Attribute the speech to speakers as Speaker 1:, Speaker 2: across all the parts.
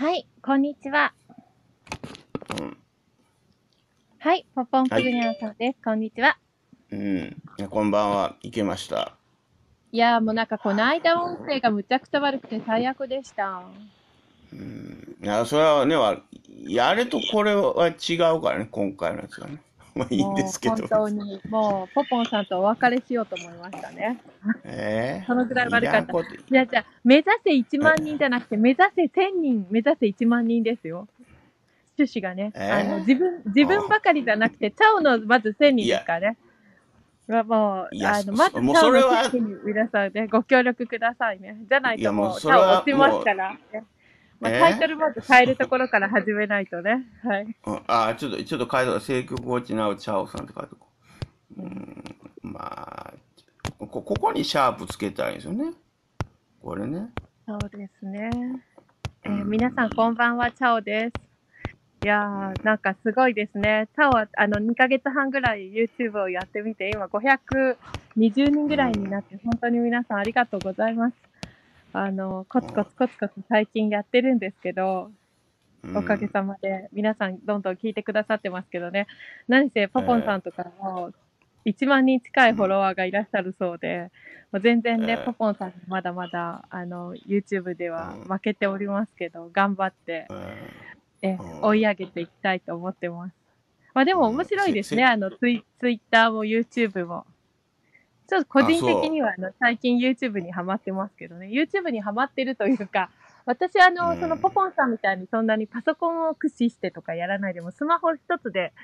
Speaker 1: はい、こんにちは。
Speaker 2: うん。
Speaker 1: はい、ポポンプグニャンさんです。こんにちは。
Speaker 2: うん。こんばんは。いけました。
Speaker 1: いやーもうなんかこの間音声がむちゃくちゃ悪くて最悪でした。
Speaker 2: うん。いや、それはね、は、いやあれとこれは違うからね、今回のやつはね。まあいいんですけど。
Speaker 1: 本当に、もうポポンさんとお別れしようと思いましたね。
Speaker 2: え
Speaker 1: そのぐらい悪かった。
Speaker 2: いらんこと
Speaker 1: じゃ目指せ1万人じゃなくて、目指せ1000人、目指せ1万人ですよ。趣旨がね。
Speaker 2: えー？
Speaker 1: あの自分、自分ばかりじゃなくて、チャオのまず1000人ですからね。まあもう、あの、まずチ
Speaker 2: もう
Speaker 1: ャオの
Speaker 2: それは
Speaker 1: 皆さんね、ご協力くださいね。じゃないともう、
Speaker 2: うそれは
Speaker 1: ャオ落ちますから。ねまあ、
Speaker 2: え？ー
Speaker 1: タイトルまず変えるところから始めないとね。はい。
Speaker 2: うんあ、ちょっと、ちょっと書いとこう。政局落ちなうチャオさんって書いとこう。うん。まあ、こここにシャープつけたいんですよね。これね。
Speaker 1: そうですね。えー皆さんこんばんは、チャオです。いやー、なんかすごいですね。チャオは、あの、2ヶ月半ぐらい YouTube をやってみて、今520人ぐらいになって、本当に皆さんありがとうございます。あの、コツコツコツコツ最近やってるんですけど、
Speaker 2: うん。
Speaker 1: おかげさまで、皆さんどんどん聞いてくださってますけどね。何せ、ポポンさんとかも、1万人近いフォロワーがいらっしゃるそうで、もう全然ね、
Speaker 2: ええ。
Speaker 1: ポポンさんにまだまだ、あの、YouTube では
Speaker 2: うん。
Speaker 1: 負けておりますけど、頑張って、
Speaker 2: え
Speaker 1: 追い上げていきたいと思ってます。まあでも面白いですね、
Speaker 2: うん。
Speaker 1: あの、ツイ、ツイッターも YouTube も。ちょっと個人的には、あの、最近 YouTube にハマってますけどね。YouTube にハマってるというか、私あの、
Speaker 2: うん
Speaker 1: そのポポンさんみたいにそんなにパソコンを駆使してとかやらないでも、スマホ一つで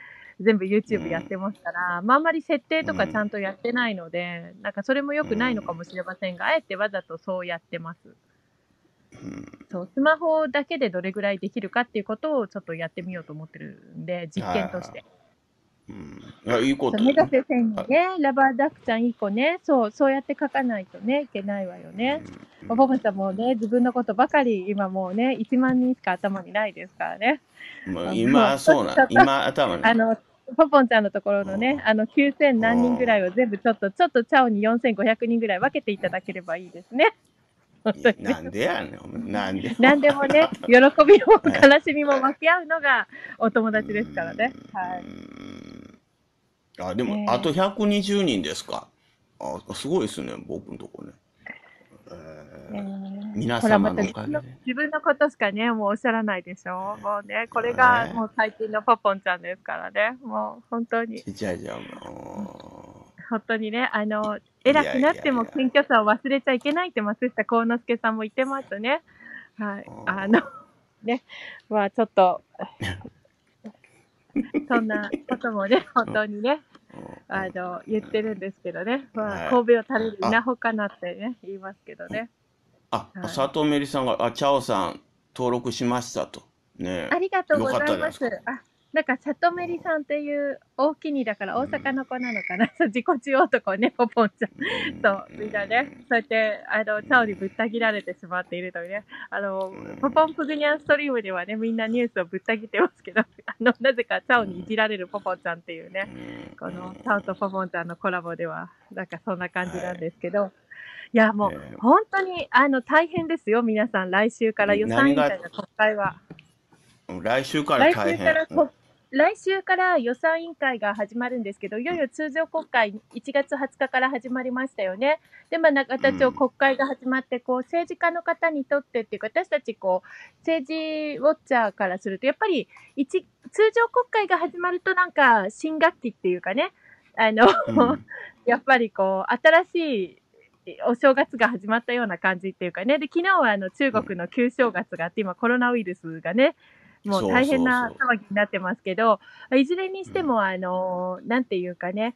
Speaker 1: 全部 YouTube やってますから、まああんまり設定とかちゃんとやってないので、なんかそれも良くないのかもしれませんが、あえてわざとそうやってます。
Speaker 2: うん
Speaker 1: そう、スマホだけでどれぐらいできるかっていうことをちょっとやってみようと思ってるんで、実験として。
Speaker 2: うん。いや、いいこと
Speaker 1: 目指せ千人ね、ラバーダックちゃんいい子ね、そう、そうやって書かないとね、いけないわよね。
Speaker 2: うん
Speaker 1: ボブさんもね、自分のことばかり今もうね、1万人しか頭にないですからね。
Speaker 2: もう今、そうなん。今、頭ね。
Speaker 1: あの、ポポンちゃんのところのね、あの、9000何人ぐらいを全部ちょっと、ちょっとチャオに4500人ぐらい分けていただければいいですね。本当にね
Speaker 2: なんでやねんなんで。
Speaker 1: 何でもね、喜びも悲しみも分け合うのがお友達ですからね。はい。
Speaker 2: い。あ、で
Speaker 1: え
Speaker 2: も、
Speaker 1: ー
Speaker 2: あと120人ですか。あ、すごいですね、僕のとこね。えー
Speaker 1: えー
Speaker 2: 皆様
Speaker 1: の
Speaker 2: のおかげで。
Speaker 1: 自分のことしかね、もうおっしゃらないでしょ。もうね、これが
Speaker 2: ね
Speaker 1: もう最近のポポンちゃんですからね。もう本当に、
Speaker 2: ちっちゃいじゃん、も
Speaker 1: 本当にね、あの、偉くなっても謙虚さを忘れちゃいけないって松下幸之助さんも言ってますね。はい。
Speaker 2: あ
Speaker 1: の、ね、まあちょっと、そんなこともね、本当にね、
Speaker 2: う。
Speaker 1: あの、言ってるんですけどね。まあ、
Speaker 2: はい
Speaker 1: 神戸を垂れる稲穂かなってね、言いますけどね。
Speaker 2: あ、
Speaker 1: はい
Speaker 2: 佐藤メリさんが、あ、チャオさん、登録しましたと。ね
Speaker 1: ありがとうございます
Speaker 2: な
Speaker 1: んか、里メリさんっていう大きにだから大阪の子なのかな？そう、自己中男ね、ポポンちゃん。
Speaker 2: うん
Speaker 1: そう、みんなね、そうやって、あの、チャオにぶった切られてしまっているというね、あの
Speaker 2: うん、
Speaker 1: ポポンプグニャンストリームではね、みんなニュースをぶった切ってますけど、あの、なぜかチャオにいじられるポポンちゃんっていうね、
Speaker 2: うん
Speaker 1: この、チャオとポポンちゃんのコラボでは、なんかそんな感じなんですけど、いや、もう
Speaker 2: ええ、
Speaker 1: 本当に、あの、大変ですよ、皆さん。来週から予算委員会の国会は。
Speaker 2: 来週から
Speaker 1: 来週
Speaker 2: 大変。
Speaker 1: からこ、来週から予算委員会が始まるんですけど、いよいよ通常国会1月20日から始まりましたよね。で、まあ、永田町国会が始まって、こう、政治家の方にとってっていうか、私たち、こう、政治ウォッチャーからすると、やっぱり、一、通常国会が始まるとなんか、新学期っていうかね、あの、
Speaker 2: うん
Speaker 1: やっぱりこう、新しいお正月が始まったような感じっていうかね。で、昨日はあの中国の旧正月があって、今コロナウイルスがね、もう大変な騒ぎになってますけど、いずれにしても、あの、なんていうかね、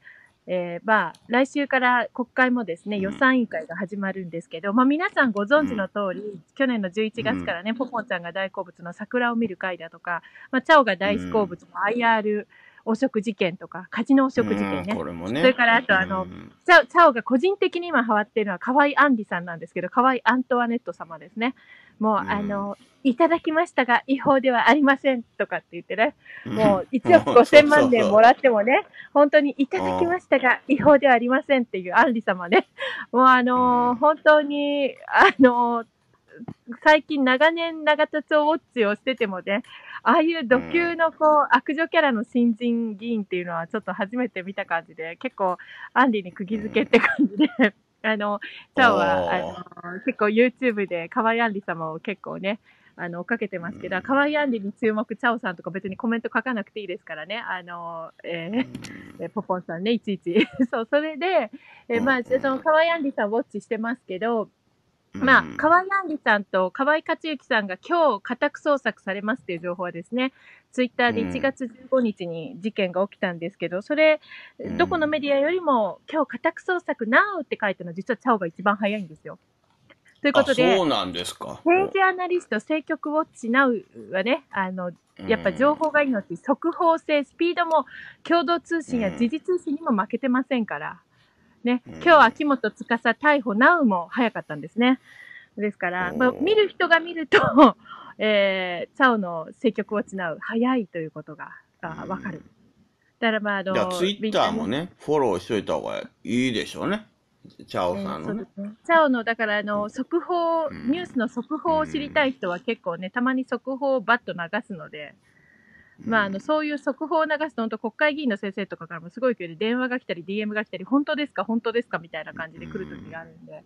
Speaker 1: えーまあ、来週から国会もですね、
Speaker 2: うん。
Speaker 1: 予算委員会が始まるんですけど、まあ皆さんご存知の通り、去年の11月からね、ポポンちゃんが大好物の桜を見る会だとか、まあ、チャオが大好物の IR 汚職事件とか、カジノ汚職事件ね。
Speaker 2: うん。これもね。
Speaker 1: それからあとあの
Speaker 2: うん。
Speaker 1: チャオ、チャオが個人的に今ハマっているのは河合アンリさんなんですけど、河合アントワネット様ですね。もう、
Speaker 2: うん。
Speaker 1: あの、いただきましたが違法ではありませんとかって言ってね、もう
Speaker 2: うん。
Speaker 1: 1億5000万年も
Speaker 2: ら
Speaker 1: らってもね、本当にいただきましたが違法ではありませんっていうアンリ様ね。もうあのー
Speaker 2: うん。
Speaker 1: 本当に、あのー最近長年長田町ウォッチをしててもね、ああいう土級のこう、悪女キャラの新人議員っていうのはちょっと初めて見た感じで、結構、アンリに釘付けって感じで、あの、チャオは、あの、結構 YouTube で河合アンリ様を結構ね、あの、追っかけてますけど、河合アンリに注目、チャオさんとか別にコメント書かなくていいですからね。あの、えーえーポポンさんね、いちいち。そう、それで、えーまあ、その河合アンリさんウォッチしてますけど、まあ、河合アンリさんと河合克行さんが今日家宅捜索されますっていう情報はですね、ツイッターで1月15日に事件が起きたんですけど、それ、
Speaker 2: うん
Speaker 1: どこのメディアよりも今日家宅捜索 NOW って書いたの実はチャオが一番早いんですよ。ということ
Speaker 2: あ、
Speaker 1: で
Speaker 2: そ、うなんですか。
Speaker 1: 政治アナリスト政局ウォッチ NOW はね、あの、やっぱ情報が命、速報性、スピードも共同通信や時事通信にも負けてませんから。ね、
Speaker 2: うん
Speaker 1: 今日秋元司逮捕 NOW も早かったんですね。ですから、まあ、見る人が見ると、えー、チャオの政局ウォッチ NOW 早いということがあわかる。だからまあ、あの、
Speaker 2: ツイッターも
Speaker 1: ね
Speaker 2: ね、フォローしといた方がいいでしょうね。チャオさんのね
Speaker 1: そうで。すね。チャオの、だから、あの、速報、
Speaker 2: うん
Speaker 1: ニュースの速報を知りたい人は結構ね、たまに速報をバッと流すので、まあ、あの、そういう速報を流すと、本当国会議員の先生とかからもすごい勢いで電話が来たり、DM が来たり、本当ですか、本当ですかみたいな感じで来る時があるんで、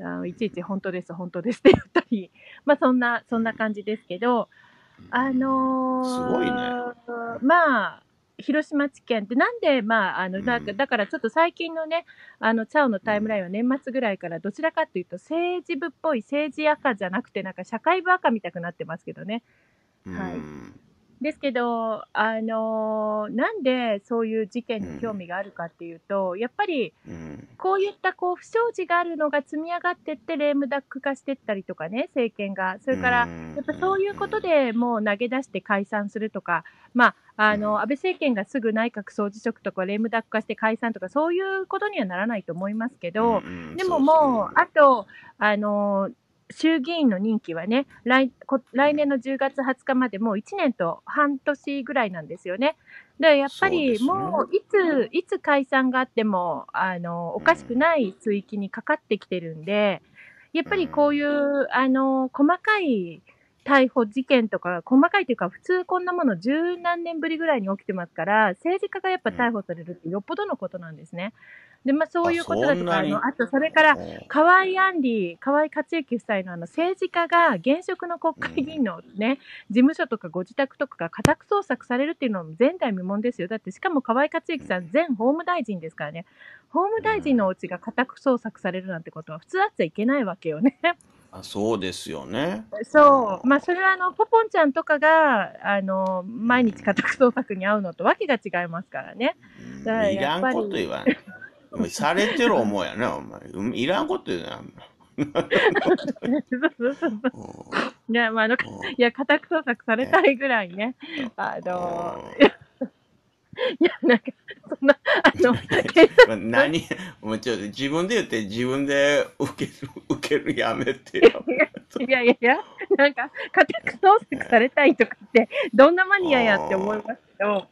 Speaker 1: あのいちいち本当です、本当ですって言ったり、まあ、そんな、そんな感じですけど、あのー
Speaker 2: すごいね。
Speaker 1: まあ、広島地検って、なんで、まあ、あの、なんか
Speaker 2: うん
Speaker 1: だからちょっと最近のね、あの、チャオのタイムラインは年末ぐらいから、どちらかというと、政治部っぽい、政治赤じゃなくて、なんか社会部赤みたくなってますけどね。はい。
Speaker 2: うん
Speaker 1: ですけど、あのーなんでそういう事件に興味があるかっていうと、やっぱり、
Speaker 2: うん。
Speaker 1: こういったこう不祥事があるのが積み上がってって、レームダック化してったりとかね、政権が。それから、
Speaker 2: うん。
Speaker 1: やっぱそういうことでもう投げ出して解散するとか、まあ、あ
Speaker 2: うん。
Speaker 1: の、安倍政権がすぐ内閣総辞職とかレームダック化して解散とか、そういうことにはならないと思いますけど、
Speaker 2: ん
Speaker 1: でももう、あと、あの、衆議院の任期はね、来こ来年の10月20日までもう1年と半年ぐらいなんですよね。だからやっぱりもういつ、いつ解散があっても、あの、おかしくない水域にかかってきてるんで、やっぱりこういう、あの、細かい逮捕事件とか、細かいというか、普通こんなもの十何年ぶりぐらいに起きてますから、政治家がやっぱ逮捕されるってよっぽどのことなんですね。で、まあそういうことだとか、
Speaker 2: あ
Speaker 1: の、あとそれから、
Speaker 2: うん
Speaker 1: 河合案里、河合克行夫妻のあの政治家が現職の国会議員のね、事務所とかご自宅とかが家宅捜索されるっていうのも前代未聞ですよ。だってしかも河合克行さん前法務大臣ですからね。法務大臣のお家が家宅捜索されるなんてことは普通あっちゃいけないわけよね。
Speaker 2: あそうですよね。
Speaker 1: そう。まあそれはあの、ポポンちゃんとかが、あの、毎日家宅捜索に会うのとわけが違いますからね。
Speaker 2: うん
Speaker 1: だから
Speaker 2: いらん
Speaker 1: やっぱり
Speaker 2: こと言わん。お前されてる思うやな、お前。うんいらんこと言うな。
Speaker 1: そうそうそう
Speaker 2: うん
Speaker 1: いや、まああの、いや、家宅捜索されたいぐらいね。あの、いや、なんか、そんな、あの、
Speaker 2: 何もうちょっと自分で言って自分で受ける、受けるやめてよ。
Speaker 1: いやいやいや、なんか、家宅捜索されたいとかって、どんなマニアやって思いますけど、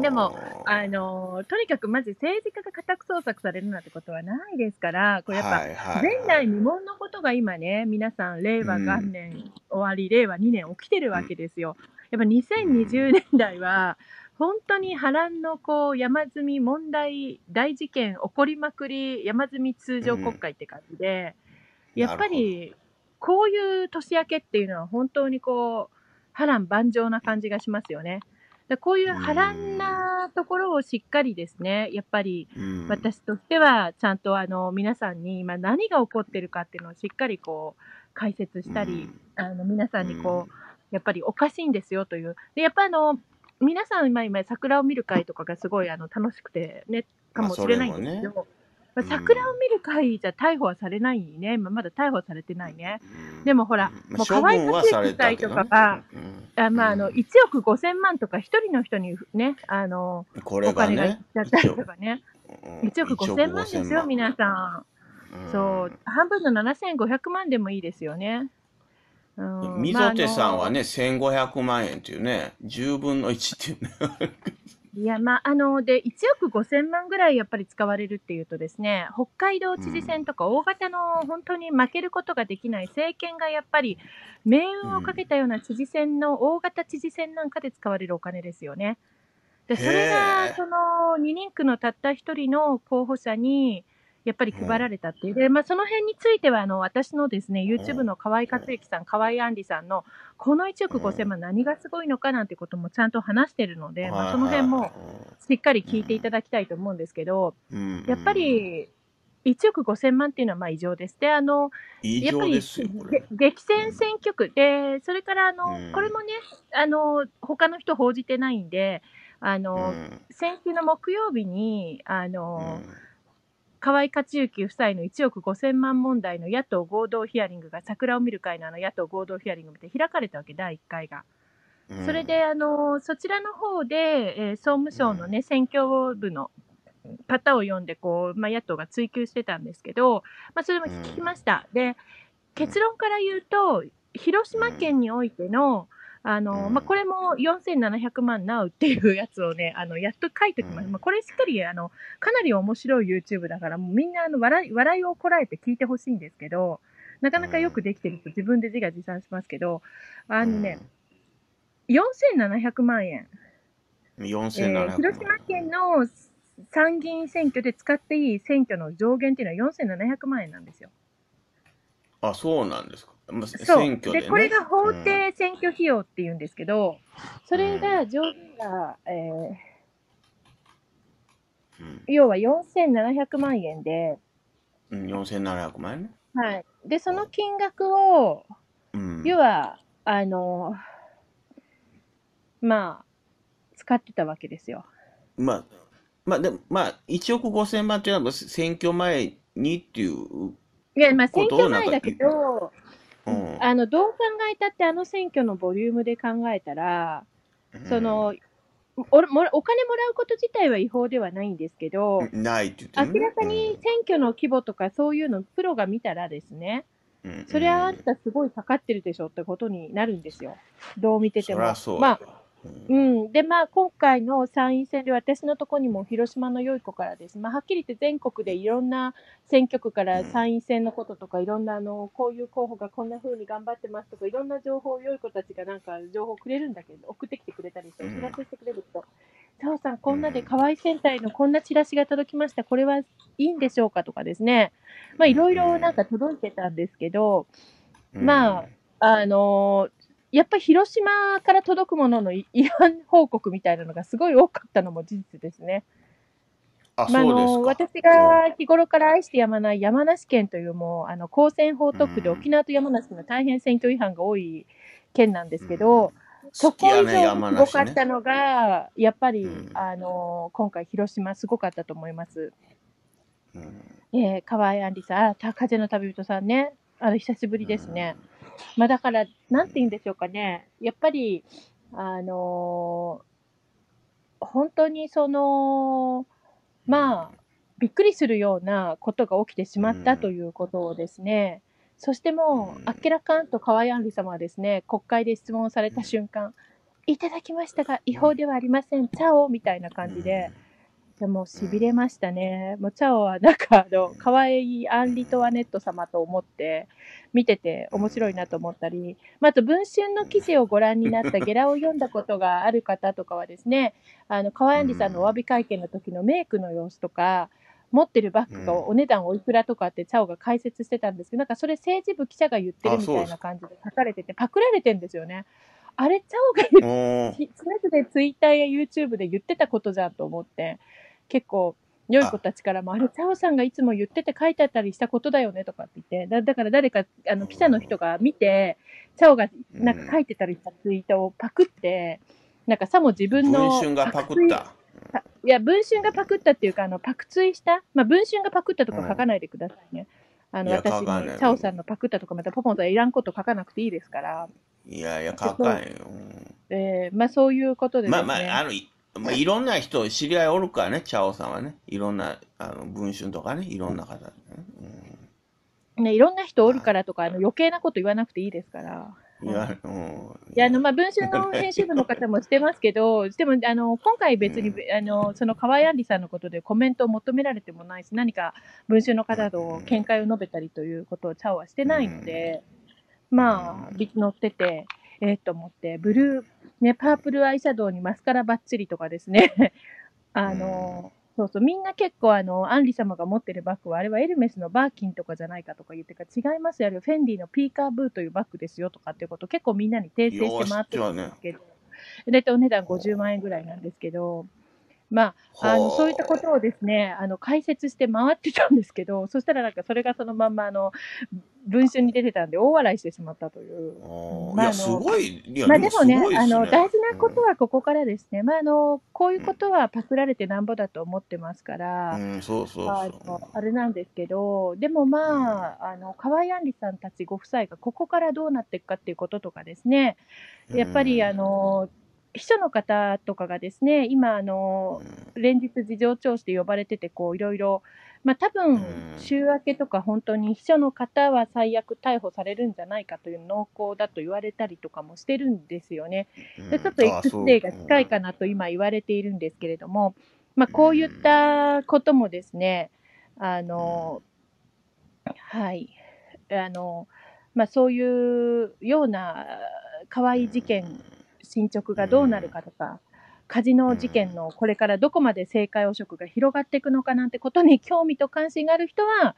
Speaker 1: でも、あの、とにかくまず政治家が家宅捜索されるなんてことはないですから、これやっぱ、前代未聞のことが今ね、皆さん、令和元年終わり、令和2年起きてるわけですよ。やっぱ2020年代は、本当に波乱のこう山積み問題、大事件起こりまくり、山積み通常国会って感じで、やっぱりこういう年明けっていうのは本当にこう波乱万丈な感じがしますよね。だこういう波乱なところをしっかりですね、やっぱり
Speaker 2: うん。
Speaker 1: 私としてはちゃんとあの皆さんに今何が起こってるかっていうのをしっかりこう解説したり、あの皆さんにこう、やっぱりおかしいんですよという。で、やっぱあの、皆さん今今桜を見る会とかがすごいあの楽しくてね、かもしれないんですけど、まあ桜を見る会じゃ逮捕はされないね。まあまだ逮捕されてないね。
Speaker 2: うん
Speaker 1: でもほら
Speaker 2: うん
Speaker 1: もう河合克行夫妻とかが
Speaker 2: うん
Speaker 1: あまああの、
Speaker 2: うん
Speaker 1: 1億5千万とか一人の人にね、あの、
Speaker 2: これが
Speaker 1: お金がいっ
Speaker 2: ね
Speaker 1: ちゃったりとかね。
Speaker 2: うん
Speaker 1: 1億5千万ですよ、皆さん。そう、半分の7500万でもいいですよね。うん
Speaker 2: 溝手さんは
Speaker 1: まああの
Speaker 2: ね、1500万円っていうね、10分の1っていうね。
Speaker 1: いや、まあ、あの、で、1億5千万ぐらいやっぱり使われるっていうとですね、北海道知事選とか大型の本当に負けることができない政権がやっぱり命運をかけたような知事選の大型知事選なんかで使われるお金ですよね。で、それ
Speaker 2: へ
Speaker 1: が、
Speaker 2: え。
Speaker 1: その2人区のたった一人の候補者に、やっぱり配られたっていう。で、まあ、その辺については、あの、私のですね、YouTube の河合克行さん、河合杏里さんの、この1億5千万何がすごいのかなんてこともちゃんと話してるので、まあ、その辺もしっかり聞いていただきたいと思うんですけど、
Speaker 2: うん。
Speaker 1: やっぱり、1億5千万っていうのはまあ異常です。で、あの、
Speaker 2: 異
Speaker 1: やっぱり激戦選挙区で、それからあの、
Speaker 2: うん。
Speaker 1: これもね、あの、他の人報じてないんで、あ
Speaker 2: う
Speaker 1: の、
Speaker 2: ん。
Speaker 1: 先週の木曜日に、あ
Speaker 2: う
Speaker 1: の、
Speaker 2: ん。
Speaker 1: 河合克行夫妻の1億5000万問題の野党合同ヒアリングが、桜を見る会のあの野党合同ヒアリングで開かれたわけ、第1回が。
Speaker 2: うん
Speaker 1: それ、で、あの、そちらの方で、えー総務省のね、選挙部の方を読んで、こう、まあ、野党が追及してたんですけど、まあ、それも聞きました。で、結論から言うと、広島県においての、あの、
Speaker 2: うん
Speaker 1: まあ、これも4700万なうっていうやつをね、あの、やっと書いておきます。
Speaker 2: うん
Speaker 1: まあ、これしっかり、あの、かなり面白い YouTube だから、もうみんな、あの、笑い、笑いをこらえて聞いてほしいんですけど、なかなかよくできてると自分で自画自賛しますけど、あのね、4700万円。
Speaker 2: うん、
Speaker 1: え
Speaker 2: 4700
Speaker 1: ー
Speaker 2: 万。
Speaker 1: 広島県の参議院選挙で使っていい選挙の上限っていうのは4700万円なんですよ。
Speaker 2: あ、そうなんですか。まあ、
Speaker 1: そう。
Speaker 2: 選挙で、ね。
Speaker 1: これが法定選挙費用っていうんですけど、それが上限が、えー
Speaker 2: うん。
Speaker 1: 要は4700万円で、
Speaker 2: うん、4700万円ね。
Speaker 1: はい。で、その金額を、
Speaker 2: うん。
Speaker 1: 要は、あの、まあ、使ってたわけですよ。
Speaker 2: まあ、まあ、でも、まあ、1億5000万っていうのは選挙前にっていう、
Speaker 1: いや、まあ、選挙前だけど、
Speaker 2: うん。
Speaker 1: あの、どう考えたってあの選挙のボリュームで考えたら、その、おもお金もらうこと自体は違法ではないんですけど、
Speaker 2: うん、ないって言って
Speaker 1: 明らかに選挙の規模とかそういうのプロが見たらですね、それはあんたすごいかかってるでしょってことになるんですよ。どう見てても。まあ、
Speaker 2: うん
Speaker 1: うん。で、まあ、今回の参院選で私のとこにも広島の良い子からです。まあ、はっきり言って全国でいろんな選挙区から参院選のこととか、いろんな、あの、こういう候補がこんな風に頑張ってますとか、いろんな情報を良い子たちがなんか情報をくれるんだけど、送ってきてくれたりして、お知らせしてくれると、サオさん、こんなで河合戦隊のこんなチラシが届きました。これはいいんでしょうかとかですね。まあ、いろいろなんか届いてたんですけど、
Speaker 2: うん
Speaker 1: まあ、あのーやっぱり広島から届くものの 違反報告みたいなのがすごい多かったのも事実ですね。
Speaker 2: あ、
Speaker 1: まあ、あ
Speaker 2: そうですか。
Speaker 1: の私が日頃から愛してやまない山梨県というもうあの公選法特区で
Speaker 2: うん
Speaker 1: 沖縄と山梨の大変選挙違反が多い県なんですけど、そ
Speaker 2: 好きやね、
Speaker 1: こ以上
Speaker 2: 山
Speaker 1: にすご。かったのが、やっぱり、
Speaker 2: うん
Speaker 1: あの今回広島すごかったと思います。
Speaker 2: うん
Speaker 1: えー、河合杏里さん、あ、た風の旅人さんね。あの、久しぶりですね。まあだから、なんて言うんでしょうかね。やっぱり、あのー本当にその、まあ、びっくりするようなことが起きてしまった
Speaker 2: うん。
Speaker 1: ということをですね、そしてもう、
Speaker 2: うん。
Speaker 1: あっけらかんと河合杏里様はですね、国会で質問された瞬間、いただきましたが、違法ではありません、チャオみたいな感じで、でも痺れましたね。もうチャオはなんかあの、可愛いアンリトワネット様と思って、見てて面白いなと思ったり、まあ、あと文春の記事をご覧になった ゲラを読んだことがある方とかはですね、あの、河合さんのお詫び会見の時のメイクの様子とか、持ってるバッグがお値段おいくらとかってチャオが解説してたんですけど、なんかそれ政治部記者が言ってるみたいな感じで書かれてて、パクられてんですよね。あれ、チャオが言っ
Speaker 2: おー
Speaker 1: ひ常々ツイッターや YouTube で言ってたことじゃんと思って、結構、良い子たちからも、あれ、チャオさんがいつも言ってて書いてあったりしたことだよねとかって言って、だだから誰か、あの、記者の人が見て、チャオがなんか書いてたりしたツイートをパクって、なんかさも自分の。
Speaker 2: 文春がパクった。
Speaker 1: パいや、文春がパクったっていうか、あの、パクツイしたまあ、文春がパクったとか書かないでくださいね。あの、
Speaker 2: いや
Speaker 1: 私に、チャオさんのパクったとか、またポポンさんいらんこと書かなくていいですから、
Speaker 2: いやいや、書かんよ。
Speaker 1: えー、まあ、そういうことでですね。
Speaker 2: まあまあ、あの、いまあ、いろんな人、知り合いおるからね、チャオさんはね。いろんな、あの、文春とかね、いろんな方、ね。
Speaker 1: ね、いろんな人おるからとか、あの余計なこと言わなくていいですから。
Speaker 2: いや、うん。
Speaker 1: いや、あの、まあ、文春の編集部の方もしてますけど、でも、あの、今回別に、
Speaker 2: うん
Speaker 1: あの、その河合杏里さんのことでコメントを求められてもないし、何か文春の方と見解を述べたりということをチャオはしてないので、まあ、ビ乗ってて、えー、と思って、ブルー、ね、パープルアイシャドウにマスカラバッチリとかですね、あの、そうそう、みんな結構あの、アンリ様が持ってるバッグは、あれはエルメスのバーキンとかじゃないかとか言ってから違いますよ、フェンディのピーカーブーというバッグですよとかっていうことを結構みんなに訂正して回ってるんですけど、大体お値段50万円ぐらいなんですけど、まあ、あ。の、そういったことをですね、あの、解説して回ってたんですけど、そしたらなんかそれがそのまんまあの、文春に出てたんで大笑いしてしまったという。まあ
Speaker 2: いや、すごい。いや、
Speaker 1: まあでもね、
Speaker 2: すごいっす
Speaker 1: あの、大事なことはここからですね。まああの、こういうことはパクられてなんぼだと思ってますから、
Speaker 2: うん、そうそう
Speaker 1: あ
Speaker 2: そ
Speaker 1: のあれなんですけど、でもまあ、あの、河合杏里さんたちご夫妻がここからどうなっていくかっていうこととかですね、
Speaker 2: う。
Speaker 1: やっぱり
Speaker 2: うん
Speaker 1: あ、の、秘書の方とかがですね、今あの、連日事情聴取で呼ばれてて、こういろいろ、まあ多分
Speaker 2: うん。
Speaker 1: 週明けとか本当に秘書の方は最悪逮捕されるんじゃないかという濃厚だと言われたりとかもしてるんですよね。
Speaker 2: うん。
Speaker 1: でちょっと X デーが近いかなと今言われているんですけれども、まあこういったこともですね、あの、はい、あの、まあそういうような可愛い事件、進捗がどうなるかとか、カジノ事件のこれからどこまで政界汚職が広がっていくのかなんてことに興味と関心がある人は、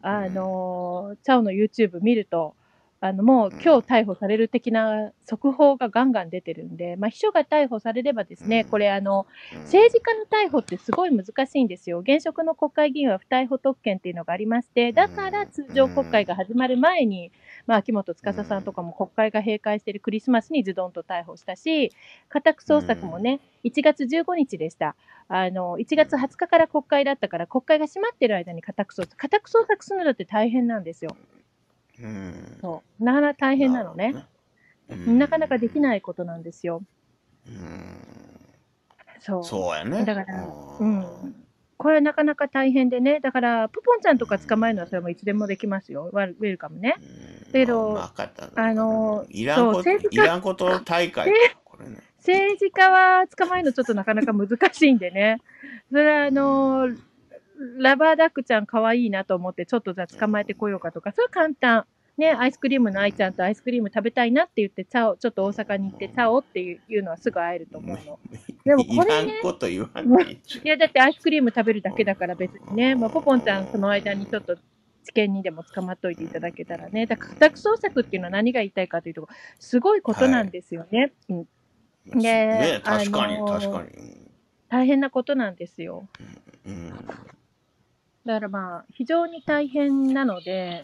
Speaker 1: あの、チャオの YouTube 見ると、あの、もう今日逮捕される的な速報がガンガン出てるんで、まあ秘書が逮捕されればですね、これあの、政治家の逮捕ってすごい難しいんですよ。現職の国会議員は不逮捕特権っていうのがありまして、だから通常国会が始まる前に、まあ、秋元司さんとかも国会が閉会しているクリスマスにズドンと逮捕したし、家宅捜索もね、1月15日でした。あの、1月20日から国会だったから、国会が閉まってる間に家宅捜索。家宅捜索するのだって大変なんですよ。
Speaker 2: うん。
Speaker 1: そう。なかなか大変なのね。
Speaker 2: うん
Speaker 1: なかなかできないことなんですよ。
Speaker 2: うん
Speaker 1: そう。
Speaker 2: そうやね。
Speaker 1: だから
Speaker 2: う
Speaker 1: うん。これはなかなか大変でね。だから、ポポンちゃんとか捕まえるのはそれもいつでもできますよ。ワルウェルカムね。
Speaker 2: うん
Speaker 1: けど
Speaker 2: まあ
Speaker 1: あの
Speaker 2: いらんこと、いらんこと大会
Speaker 1: で
Speaker 2: これね。
Speaker 1: 政治家は捕まえるのちょっとなかなか難しいんでね。それはあのーラバーダックちゃん可愛いなと思って、ちょっとじゃあ捕まえてこようかとか、それは簡単。ね、アイスクリームの愛ちゃんとアイスクリーム食べたいなって言って、チャオ、ちょっと大阪に行って、チャオっていうのはすぐ会えると思うの。でもこれね
Speaker 2: いらんこと言わんでいい
Speaker 1: いや、だってアイスクリーム食べるだけだから別にね、まあ、ポポンちゃんその間にちょっと知見にでも捕まっといていただけたらね。だから家宅捜索っていうのは何が言いたいかというと、すごいことなんですよね。うん、ね
Speaker 2: ね確かに、
Speaker 1: あのー
Speaker 2: 確かに。
Speaker 1: 大変なことなんですよ。
Speaker 2: うん。
Speaker 1: だからまあ、非常に大変なので、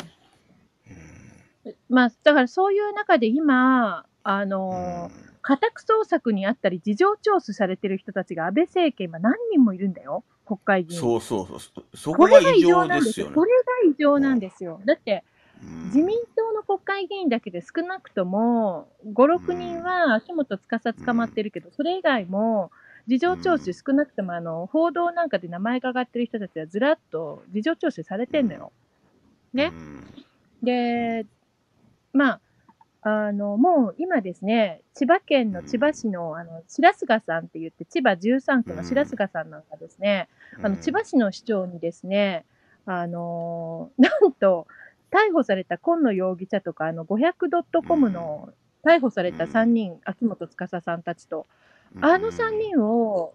Speaker 1: まあ、だからそういう中で今、あのー家宅捜索にあったり、事情聴取されてる人たちが安倍政権、今何人もいるんだよ、国会議員。
Speaker 2: そうそうそう。そ
Speaker 1: こ
Speaker 2: こが異
Speaker 1: れが異常
Speaker 2: 常
Speaker 1: なんですよ。
Speaker 2: ね
Speaker 1: こ。れが異常なんですよ。だって、
Speaker 2: うん
Speaker 1: 自民党の国会議員だけで少なくとも5、6人は秋元司捕まってるけど、それ以外も事情聴取少なくともあの報道なんかで名前が挙がってる人たちはずらっと事情聴取されてんのよ。ね
Speaker 2: うん
Speaker 1: で、まあ、あの、もう今ですね、千葉県の千葉市の、あの、白菅さんって言って、千葉13区の白菅さんなんかですね、あの、千葉市の市長にですね、あのーなんと、逮捕された今野容疑者とか、あの、500.com の逮捕された3人、秋元司さんたちと、あの3人を、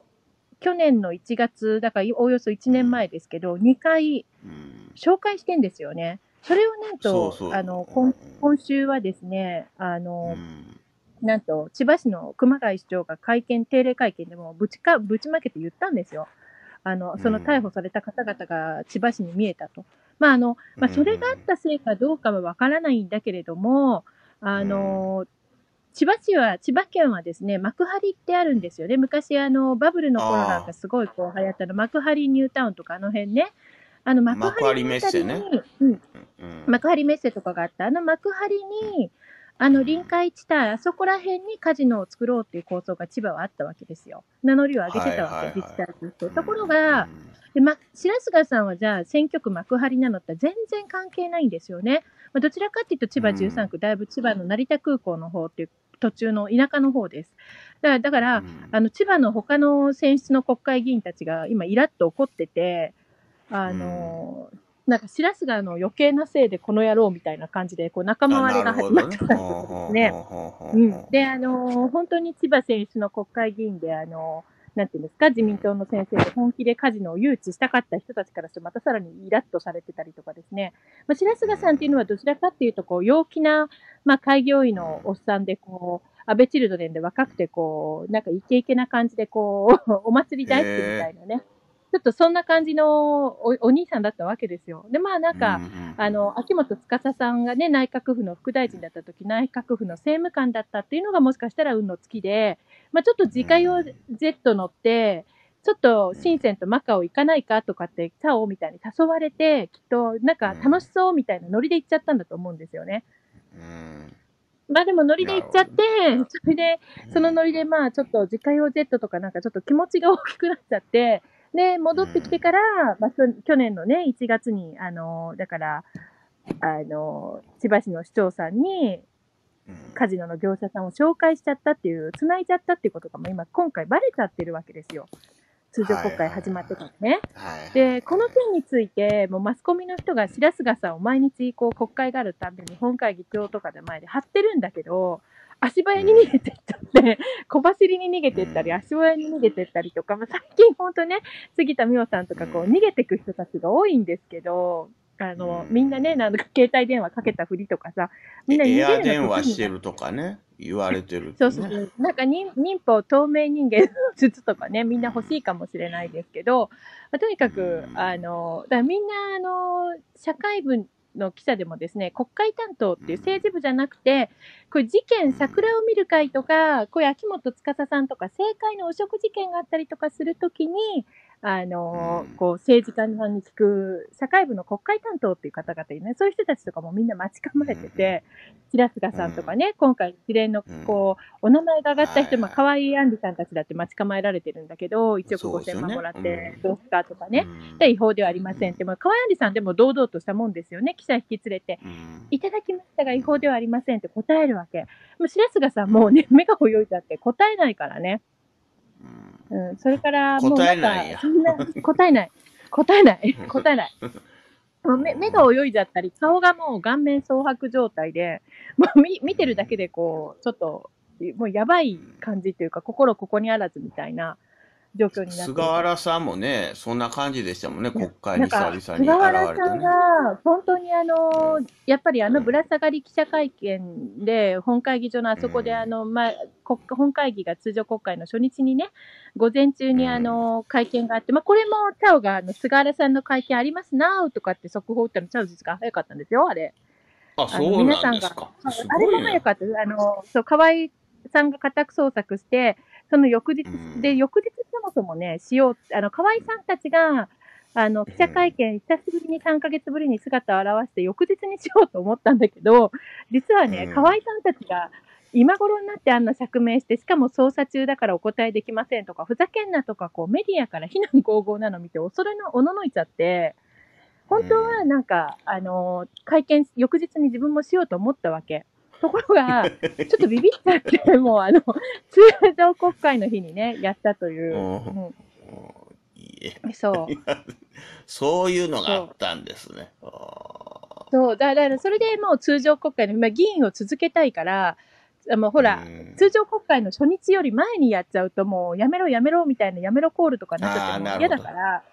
Speaker 1: 去年の1月、だからおおよそ1年前ですけど、2回
Speaker 2: うん。
Speaker 1: 紹介してんですよね。それをなんと、
Speaker 2: そうそう
Speaker 1: あの、今今週はですね、あの
Speaker 2: う、ん
Speaker 1: なんと、千葉市の熊谷市長が会見、定例会見でもぶちか、ぶちまけて言ったんですよ。あの、その逮捕された方々が千葉市に見えたと。まあ、あの、まあ、それがあったせいかどうかはわからないんだけれども、あの、千葉市は、千葉県はですね、幕張ってあるんですよね。昔、あの、バブルの頃なんかすごいこう流行ったの、幕張ニュータウンとかあの辺ね。あの、幕張
Speaker 2: メッセね。
Speaker 1: うん、
Speaker 2: うん
Speaker 1: 幕張メッセとかがあった、あの幕張に、あの臨海地帯、あそこら辺にカジノを作ろうっていう構想が千葉はあったわけですよ。名乗りを上げてたわけ、自治体として。ところが、で、ま、白菅さんはじゃあ選挙区幕張なのって全然関係ないんですよね。まあ、どちらかっていうと千葉13区、だいぶ千葉の成田空港の方っていう途中の田舎の方です。だから、だから
Speaker 2: うん。
Speaker 1: あの、千葉の他の選出の国会議員たちが今イラッと怒ってて、あの、なんか白菅の余計なせいでこの野郎みたいな感じで、こう仲間割れが始まったりとかですね。うん。で、あの、本当に千葉選出の国会議員で、あの、なんていうんですか、自民党の先生で本気でカジノを誘致したかった人たちからすると、またさらにイラッとされてたりとかですね。まあ、白菅さんっていうのはどちらかっていうと、こう、陽気な、まあ、開業医のおっさんで、こう、安倍チルドレンで若くて、こう、なんかイケイケな感じで、こう、お祭り大好きみたいなね。ちょっとそんな感じのおお兄さんだったわけですよ。で、まあなんか、あの、秋元司さんがね、内閣府の副大臣だった時、内閣府の政務官だったっていうのがもしかしたら運の月で、まあちょっと自家用 Z 乗って、ちょっと深センとマカオ行かないかとかって、チャオみたいに誘われて、きっとなんか楽しそうみたいなノリで行っちゃったんだと思うんですよね。まあでもノリで行っちゃって、それで、そのノリでまあちょっと自家用 Z とかなんかちょっと気持ちが大きくなっちゃって、で、戻ってきてから、まあ去去年のね、1月に、あの、だから、あの、千葉市の市長さんに、カジノの業者さんを紹介しちゃったっていう、繋いじゃったっていうことがもう今、今回バレちゃってるわけですよ。通常国会始まってからね。で、この件について、もうマスコミの人が白菅さんを毎日こう国会があるたびに本会議長とかで前で貼ってるんだけど、足早に逃げてっちゃって、小走りに逃げてったり、
Speaker 2: うん。
Speaker 1: 足早に逃げてったりとか、まあ、最近ほんとね、杉田美桜さんとかこう
Speaker 2: うん。
Speaker 1: 逃げてく人たちが多いんですけど、あの、
Speaker 2: うん。
Speaker 1: みんなね、なんか携帯電話かけたふりとかさ、みんな逃げるの
Speaker 2: エア電話してるとかね、言われてるね。
Speaker 1: そうそう。なんか忍忍法透明人間の術とかね、みんな欲しいかもしれないですけど、まあ、とにかく、
Speaker 2: うん。
Speaker 1: あの、だみんな、あの、社会部の記者でもですね、国会担当っていう政治部じゃなくて、これ事件、桜を見る会とか、こういう秋元司さんとか、政界の汚職事件があったりとかするときに、あの、
Speaker 2: うん。
Speaker 1: こう、政治家さんに聞く、社会部の国会担当っていう方々いるね、そういう人たちとかもみんな待ち構えてて、白菅さんとかね、今回一連の
Speaker 2: うん、
Speaker 1: こう、お名前が上がった人、
Speaker 2: はい
Speaker 1: まあ、河合杏里さんたちだって待ち構えられてるんだけど、1億5000
Speaker 2: そうですよね。
Speaker 1: 万もらっ
Speaker 2: うん。
Speaker 1: て、どうすかとかね。
Speaker 2: うん。
Speaker 1: で、違法ではありませんって、まあ、河合杏里さんでも堂々としたもんですよね。記者引き連れて、
Speaker 2: うん
Speaker 1: いただきましたが違法ではありませんって答えるわけ。もう白菅さん。もうね、目が泳いじゃって答えないからね。
Speaker 2: うん
Speaker 1: うん、それから、もう
Speaker 2: 答えないや
Speaker 1: んかそんな答えない。答えない。答えない。もう目目が泳いじゃったり、顔がもう顔面蒼白状態で、もう見見てるだけでこう、ちょっと、もうやばい感じっていうか、心ここにあらずみたいな状況になって
Speaker 2: 菅原さんもね、そんな感じでしたもんね、国会に久々に
Speaker 1: 菅原さん。が、本当にあの、やっぱりあのぶら下がり記者会見で、本会議場のあそこで
Speaker 2: うん
Speaker 1: あの、まあ、国本会議が通常国会の初日にね、午前中にあの、会見があって、まあ、これもチャオがあの、菅原さんの会見ありますなとかって速報打ったの、チャオ実が早かったんですよ、あれ。
Speaker 2: あ、そうなんですか。
Speaker 1: はい
Speaker 2: す
Speaker 1: あれ
Speaker 2: ごいね。
Speaker 1: も早かった。あの、そう、河合さんが家宅捜索して、その翌日、
Speaker 2: うん。
Speaker 1: で、翌日そもそもね、しよう、あの、河合さんたちが、あの、記者会見、久しぶりに3ヶ月ぶりに姿を現して、翌日にしようと思ったんだけど、実はね、
Speaker 2: うん。
Speaker 1: 河合さんたちが、今頃になってあんな釈明して、しかも捜査中だからお答えできませんとか、ふざけんなとか、こう、メディアから非難合々なの見て、恐れの、おののいちゃって、本当はなんか、あの、会見、翌日に自分もしようと思ったわけ。ところが、ちょっとビビっちゃって、もうあの、通常国会の日にね、やったという。そう。
Speaker 2: そういうのがあったんですね。
Speaker 1: そう。だから、それでもう通常国会の、まあ、議員を続けたいから、あもうほら、
Speaker 2: うん
Speaker 1: 通常国会の初日より前にやっちゃうと、もうやめろやめろみたいなやめろコールとかになっちゃって嫌だから、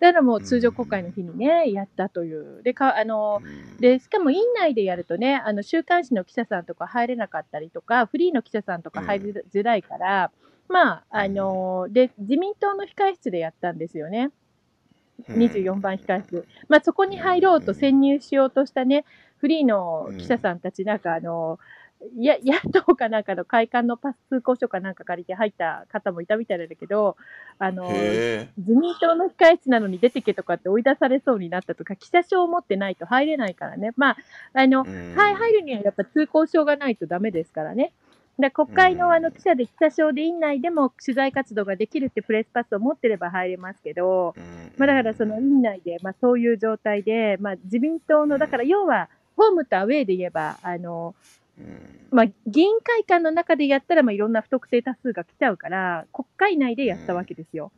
Speaker 1: だからもう通常国会の日にね、やったという。で、か、あの、
Speaker 2: うん。
Speaker 1: で、しかも院内でやるとね、あの、週刊誌の記者さんとか入れなかったりとか、フリーの記者さんとか入りづらいから、まあ、あの、で、自民党の控室でやったんですよね。24番控室。まあ、そこに入ろうと潜入しようとしたね、フリーの記者さんたち、なんかあの、いや、野党かなんかの会館のパス通行書かなんか借りて入った方もいたみたいなんだけど、あの、
Speaker 2: へ
Speaker 1: 自民党の控室なのに出てけとかって追い出されそうになったとか、記者証を持ってないと入れないからね。まあ、あの、
Speaker 2: え。
Speaker 1: はい、入るにはやっぱ通行証がないとダメですからね。だ国会
Speaker 2: うん
Speaker 1: のあの記者で記者証で院内でも取材活動ができるってプレスパスを持ってれば入れますけど、
Speaker 2: うん
Speaker 1: まあだからその院内で、まあそういう状態で、まあ自民党の、だから要は、ホームとアウェイで言えば、あの、
Speaker 2: うん
Speaker 1: まあ議員会館の中でやったら、まあいろんな不特定多数が来ちゃうから、国会内でやったわけですよ。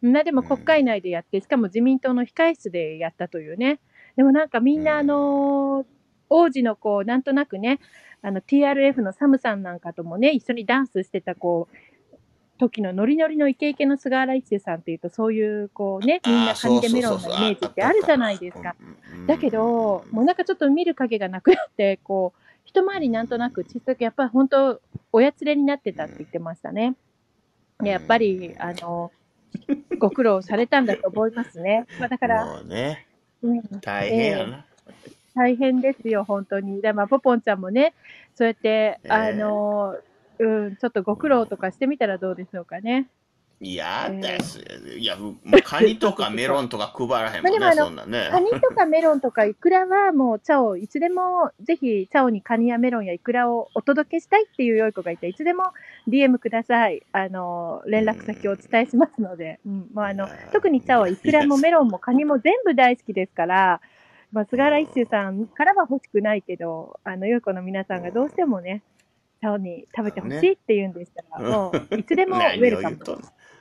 Speaker 1: な、でも国会内でやって、しかも自民党の控室でやったというね。でもなんかみんなあのー王子のこう、なんとなくね、あの TRF のサムさんなんかともね、一緒にダンスしてたこう、時のノリノリのイケイケの菅原一生さんっていうと、そういうこうね、みんなカニでメロンのイメージってあるじゃないですか。。だけど、もうなんかちょっと見る影がなくなって、こう、一回りなんとなく小さく、やっぱり本当、おやつれになってたって言ってましたね。でやっぱり、あの、ご苦労されたんだと思いますね。まあ、だから、
Speaker 2: もうね、
Speaker 1: うん、
Speaker 2: 大変やな。
Speaker 1: 大変ですよ、本当に。で、まあ、ポポンちゃんもね、そうやって、
Speaker 2: ええ
Speaker 1: あの、うん、ちょっとご苦労とかしてみたらどうでしょうかね。
Speaker 2: 嫌ですよ。いや、もうカニとかメロンとか配らへんもんね、そんなね。
Speaker 1: カニとかメロンとかイクラはもうチャオ、いつでもぜひチャオにカニやメロンやイクラをお届けしたいっていう良い子がいて、いつでも DM ください。あの、連絡先をお伝えしますので。うん。まああの、特にチャオはイクラもメロンもカニも全部大好きですから、まあ、菅原一秀さんからは欲しくないけど、あの、良い子の皆さんがどうしてもね、チャオに食べてほしいって言うんでしたら、もう、いつでもウェルカム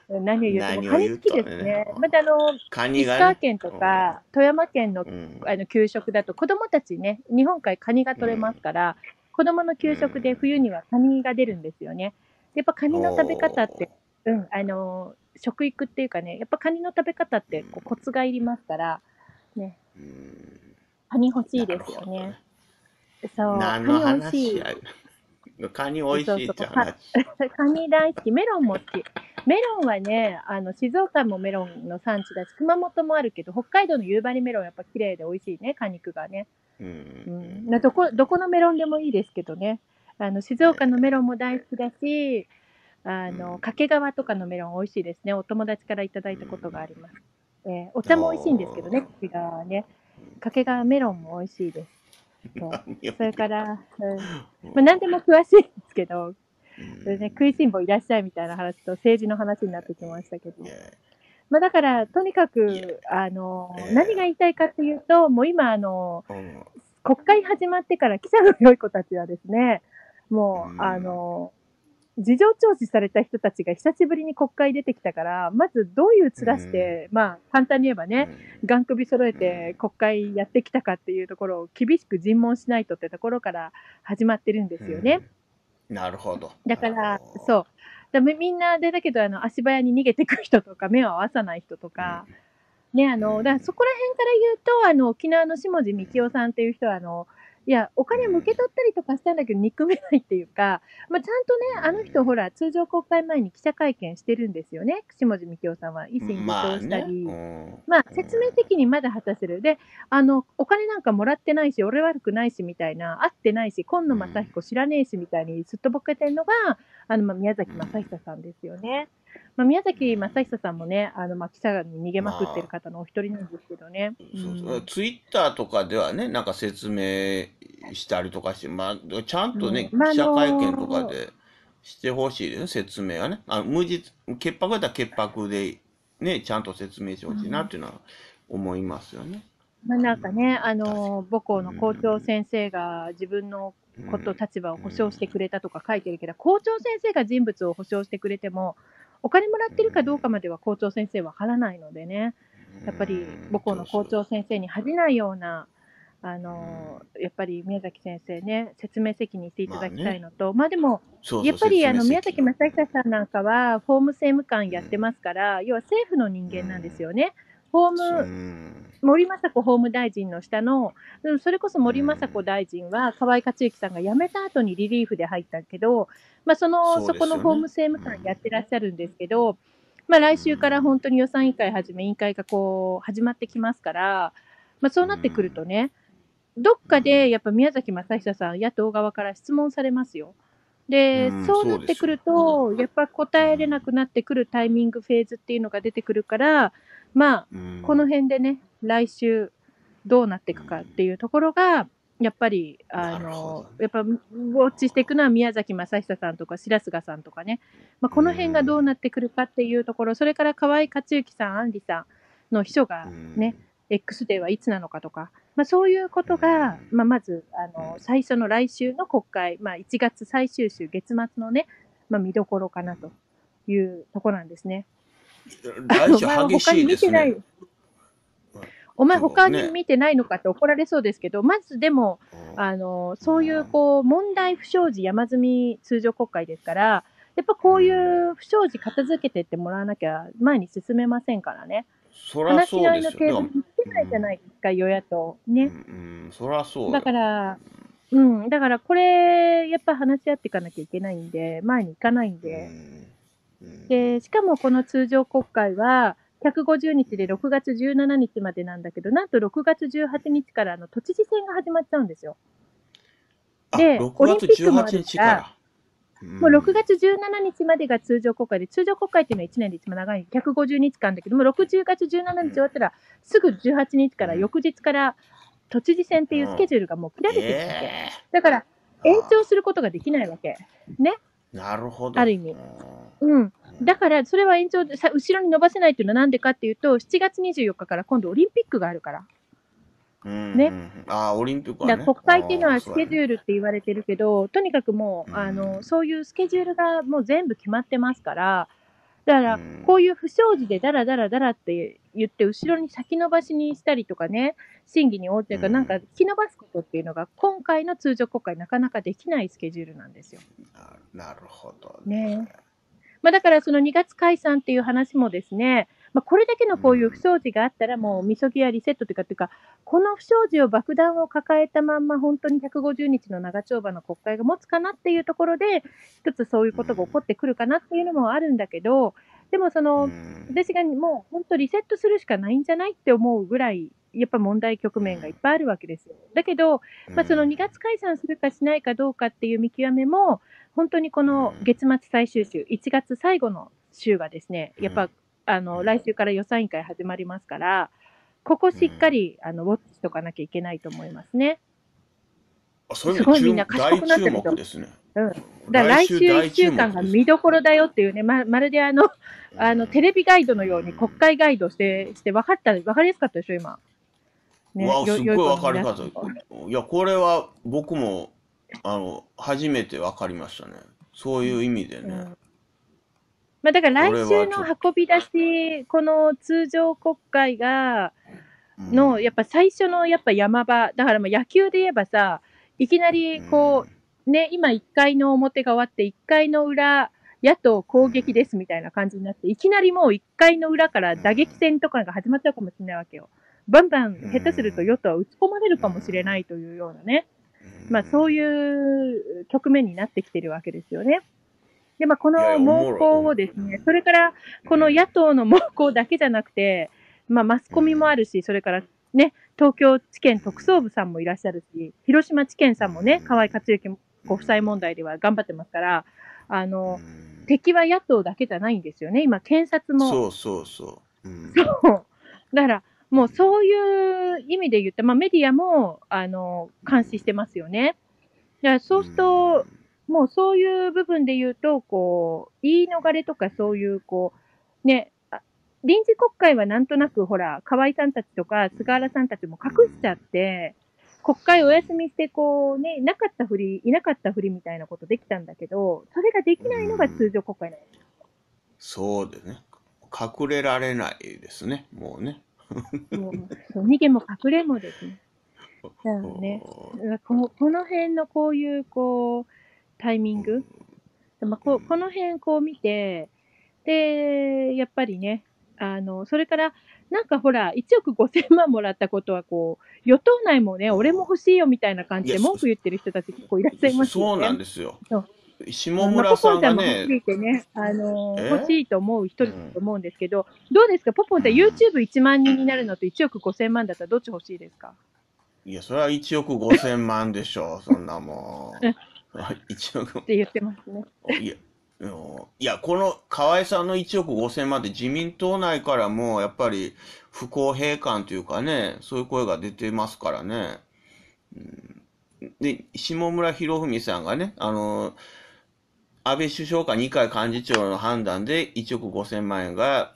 Speaker 2: 何を言うと
Speaker 1: カニ好きですね。またあの、
Speaker 2: カニ
Speaker 1: 石
Speaker 2: がね。
Speaker 1: 川県とか、富山県の
Speaker 2: うん、
Speaker 1: あの給食だと子供たちね、日本海カニが取れますから、子供の給食で冬にはカニが出るんですよね。やっぱカニの食べ方って、うん、あのー食育っていうかね、やっぱカニの食べ方ってこうコツがいりますから、ね、
Speaker 2: うん。
Speaker 1: カニ欲しいですよね。そう、カニ美味しい。
Speaker 2: カニ美味しいって話。
Speaker 1: カニ大好き。メロンも好き。メロンはね、あの、静岡もメロンの産地だし、熊本もあるけど、北海道の夕張メロンやっぱ綺麗で美味しいね、果肉がね。
Speaker 2: う
Speaker 1: うんん、などこどこのメロンでもいいですけどね、あの静岡のメロンも大好きだし、あの掛川とかのメロン美味しいですね、お友達からいただいたことがあります。えーお茶も美味しいんですけどね、掛川はね。掛川メロンも美味しいです。そう。それから、う。ん。まあ、何でも詳しいんですけど、それね、食いしん坊いらっしゃいみたいな話と政治の話になってきましたけど。まあ、だから、とにかく、あの、
Speaker 2: ええ。
Speaker 1: 何が言いたいかというと、もう今、あの、
Speaker 2: うん。
Speaker 1: 国会始まってから記者の良い子たちはですね、もう、
Speaker 2: うん。
Speaker 1: あの、事情聴取された人たちが久しぶりに国会出てきたから、まずどういう面して、まあ、簡単に言えばね、ガン首揃えて国会やってきたかっていうところを厳しく尋問しないとってところから始まってるんですよね。
Speaker 2: うん。なるほど。
Speaker 1: だからそう。だみみんなでだけど、あの、足早に逃げてく人とか、目を合わさない人とか、ね、あの、だからそこら辺から言うと、あの、沖縄の下地幹夫さんっていう人は、あの、いや、お金も受け取ったりとかしたんだけど、憎めないっていうか、まあ、ちゃんとね、あの人、ほら、通常国会前に記者会見してるんですよね。下地幹夫さんは、維新離党したり。
Speaker 2: まあね
Speaker 1: まあ、説明的にまだ果たせる。で、あの、お金なんかもらってないし、俺悪くないし、みたいな、会ってないし、今野正彦知らねえし、みたいにすっとぼけてるのが、あの、まあ、宮崎正久さんですよね。まあ、宮崎正久さんもね、あの、まあ、記者に逃げまくってる方のお一人なんですけどね。
Speaker 2: そう
Speaker 1: う。ん。
Speaker 2: そうツイッターとかではね、なんか説明したりとかして、まあ、ちゃんとね、
Speaker 1: うん。まあ
Speaker 2: 記者会見とかでしてほしいですね、説明はね。あの無実、潔白だったら潔白で、ね、ちゃんと説明してほしいなっていうのは思いますよね。
Speaker 1: まあ、なんかね、あの、母校の校長先生が自分のこと、
Speaker 2: うん。
Speaker 1: 立場を保証してくれたとか書いてるけど、校長先生が人物を保証してくれても、お金もらってるかどうかまでは校長先生わからないのでね、やっぱり母校の校長先生に恥じないような、あの、やっぱり宮崎先生ね、説明責任していただきたいのと、まあでも、
Speaker 2: そうそう
Speaker 1: やっぱりあの宮崎正久さんなんかは、法務政務官やってますから、要は政府の人間なんですよね。法務、
Speaker 2: うん。
Speaker 1: 森雅子法務大臣の下の、うんそれこそ森雅子大臣は河合克行さんが辞めた後にリリーフで入ったけど、まあ、そのそ,、この法務政務官やってらっしゃるんですけど、まあ、来週から本当に予算委員会はじめ委員会がこう始まってきますから、まあ、そうなってくるとね、どっかでやっぱ宮崎正久さん、野党側から質問されますよ。で、
Speaker 2: うん
Speaker 1: そうなってくると、やっぱ答えれなくなってくるタイミング、フェーズっていうのが出てくるから、まあ、
Speaker 2: うん。
Speaker 1: この辺でね、来週どうなっていくかっていうところが、やっぱり、あの、やっぱ、ウォッチしていくのは宮崎正久さんとか白菅さんとかね、まあ、この辺がどうなってくるかっていうところ、それから河合克行さん、安里さんの秘書がね、X デーはいつなのかとか、まあ、そういうことが、まあ、まず、あの、最初の来週の国会、まあ、1月最終週、月末のね、まあ、見どころかなというところなんですね。
Speaker 2: 来週激しいですね。
Speaker 1: お前他
Speaker 2: ね
Speaker 1: に見てないのかって怒られそうですけど、まずでも、あの、そういうこう、問題不祥事山積み通常国会ですから、やっぱこういう不祥事片付けてってもらわなきゃ前に進めませんからね。
Speaker 2: そら
Speaker 1: 話し合い
Speaker 2: そうですよ。
Speaker 1: のテーブルに来てないじゃないですか、与野党。ね。
Speaker 2: うんうん、そらそうよ
Speaker 1: だから、うん、だからこれ、やっぱ話し合っていかなきゃいけないんで、前に行かないんで。
Speaker 2: うん
Speaker 1: で、しかもこの通常国会は、150日で6月17日までなんだけど、なんと6月18日からあの都知事選が始まっちゃうんですよ。
Speaker 2: あ
Speaker 1: で
Speaker 2: 6
Speaker 1: オリンピックもあ
Speaker 2: 月18
Speaker 1: るから。もう6月17日までが通常国会で、通常国会っていうのは1年で一番長い150日間だけども、6月17日終わったら、すぐ18日から翌日から都知事選っていうスケジュールがもう切られてるわけ。
Speaker 2: え
Speaker 1: だから、延長することができないわけ。ね。
Speaker 2: えなるほど。
Speaker 1: ある意味うん。だから、それは延長でさ、後ろに伸ばせないっていうのはなんでかっていうと、7月24日から今度オリンピックがあるから。
Speaker 2: うん
Speaker 1: ね
Speaker 2: うん。ああ、オリンピックはね。
Speaker 1: 国会っていうのはスケジ
Speaker 2: ー
Speaker 1: ュールって言われてるけど、とにかくもう、
Speaker 2: うん
Speaker 1: あの、そういうスケジュールがもう全部決まってますから、だから
Speaker 2: うん、
Speaker 1: こういう不祥事でダラダラダラって言って、後ろに先延ばしにしたりとかね、審議に応じてるか、
Speaker 2: うん
Speaker 1: なんか引き延ばすことっていうのが、今回の通常国会なかなかできないスケジュールなんですよ。
Speaker 2: ななるほど
Speaker 1: ねまあ、だからその2月解散っていう話もですね、まあ、これだけのこういう不祥事があったらもうみそぎやリセットというか、というか、この不祥事を爆弾を抱えたまんま本当に150日の長丁場の国会が持つかなっていうところで、一つそういうことが起こってくるかなっていうのもあるんだけど、でもその、
Speaker 2: うん。
Speaker 1: 私がもう本当リセットするしかないんじゃないって思うぐらい、やっぱ問題局面がいっぱいあるわけですよ。だけど、まあ、その2月解散するかしないかどうかっていう見極めも、本当にこの月末最終週、1月最後の週がですね、やっぱ、あの、来週から予算委員会始まりますから、ここしっかり、あの、ウォッチしとかなきゃいけないと思いますね。
Speaker 2: あそういう
Speaker 1: すごいみんな賢くなってる
Speaker 2: 目ですね。
Speaker 1: うん。だ来週1週間が見どころだよっていうね、ままるであの、あの、テレビガイドのように国会ガイドして、して分かった、分かりやすかったでしょ、今。
Speaker 2: ね、わあ、すっごい分かり方。
Speaker 1: い
Speaker 2: いや、これは僕も、あの、初めて分かりましたね。そういう意味でね。
Speaker 1: うんまあ、だから来週の運び出し、この通常国会が、の、やっぱ最初のやっぱ山場、だからもう野球で言えばさ、いきなりこう、ね、今1回の表が終わって、1回の裏、野党攻撃ですみたいな感じになって、いきなりもう1回の裏から打撃戦とかが始まっちゃうかもしれないわけよ。バンバン下手すると与党は打ち込まれるかもしれないというようなね。まあそういう局面になってきてるわけですよね。で、まあこの猛攻をですね、それからこの野党の猛攻だけじゃなくて、まあマスコミもあるし、それからね、東京地検特捜部さんもいらっしゃるし、広島地検さんもね、河合克行ご夫妻問題では頑張ってますから、あの、敵は野党だけじゃないんですよね。今、検察も。
Speaker 2: そうそうそう。うん、
Speaker 1: そう。だから、もうそういう意味で言って、まあメディアも、あの、監視してますよね。だからそうすると、もうそういう部分で言うと、こう、言い逃れとかそういう、こう、ね、臨時国会はなんとなく、ほら、河合さんたちとか菅原さんたちも隠しちゃって、国会お休みして、こうね、なかったふり、いなかったふりみたいなことできたんだけど、それができないのが通常国会なんです。
Speaker 2: そうでね。隠れられないですね、もうね。
Speaker 1: もう逃げも隠れもですね。だからね、このこの辺のこういう、こう、タイミング、まあ、ここの辺こう見て、で、やっぱりね、あの、それから、なんかほら、1億5000万もらったことは、こう、与党内もね、俺も欲しいよみたいな感じで文句言ってる人たち結構いらっしゃいますよね。
Speaker 2: そうなんですよ。下村さんがね、
Speaker 1: ポポンちゃんもね、あのー、欲しいと思う人だと思うんですけど、どうですか、ポポンちゃん、YouTube1 万人になるのと1億5000万だったらどっち欲しいですか？
Speaker 2: いや、それは1億5千万でしょう、そんなもん。1億、
Speaker 1: って言ってますね。
Speaker 2: いや、いや、この河合さんの1億5千万って自民党内からもやっぱり不公平感というかね、そういう声が出てますからね。で、下村博文さんがね、あの、安倍首相か二階幹事長の判断で1億5千万円が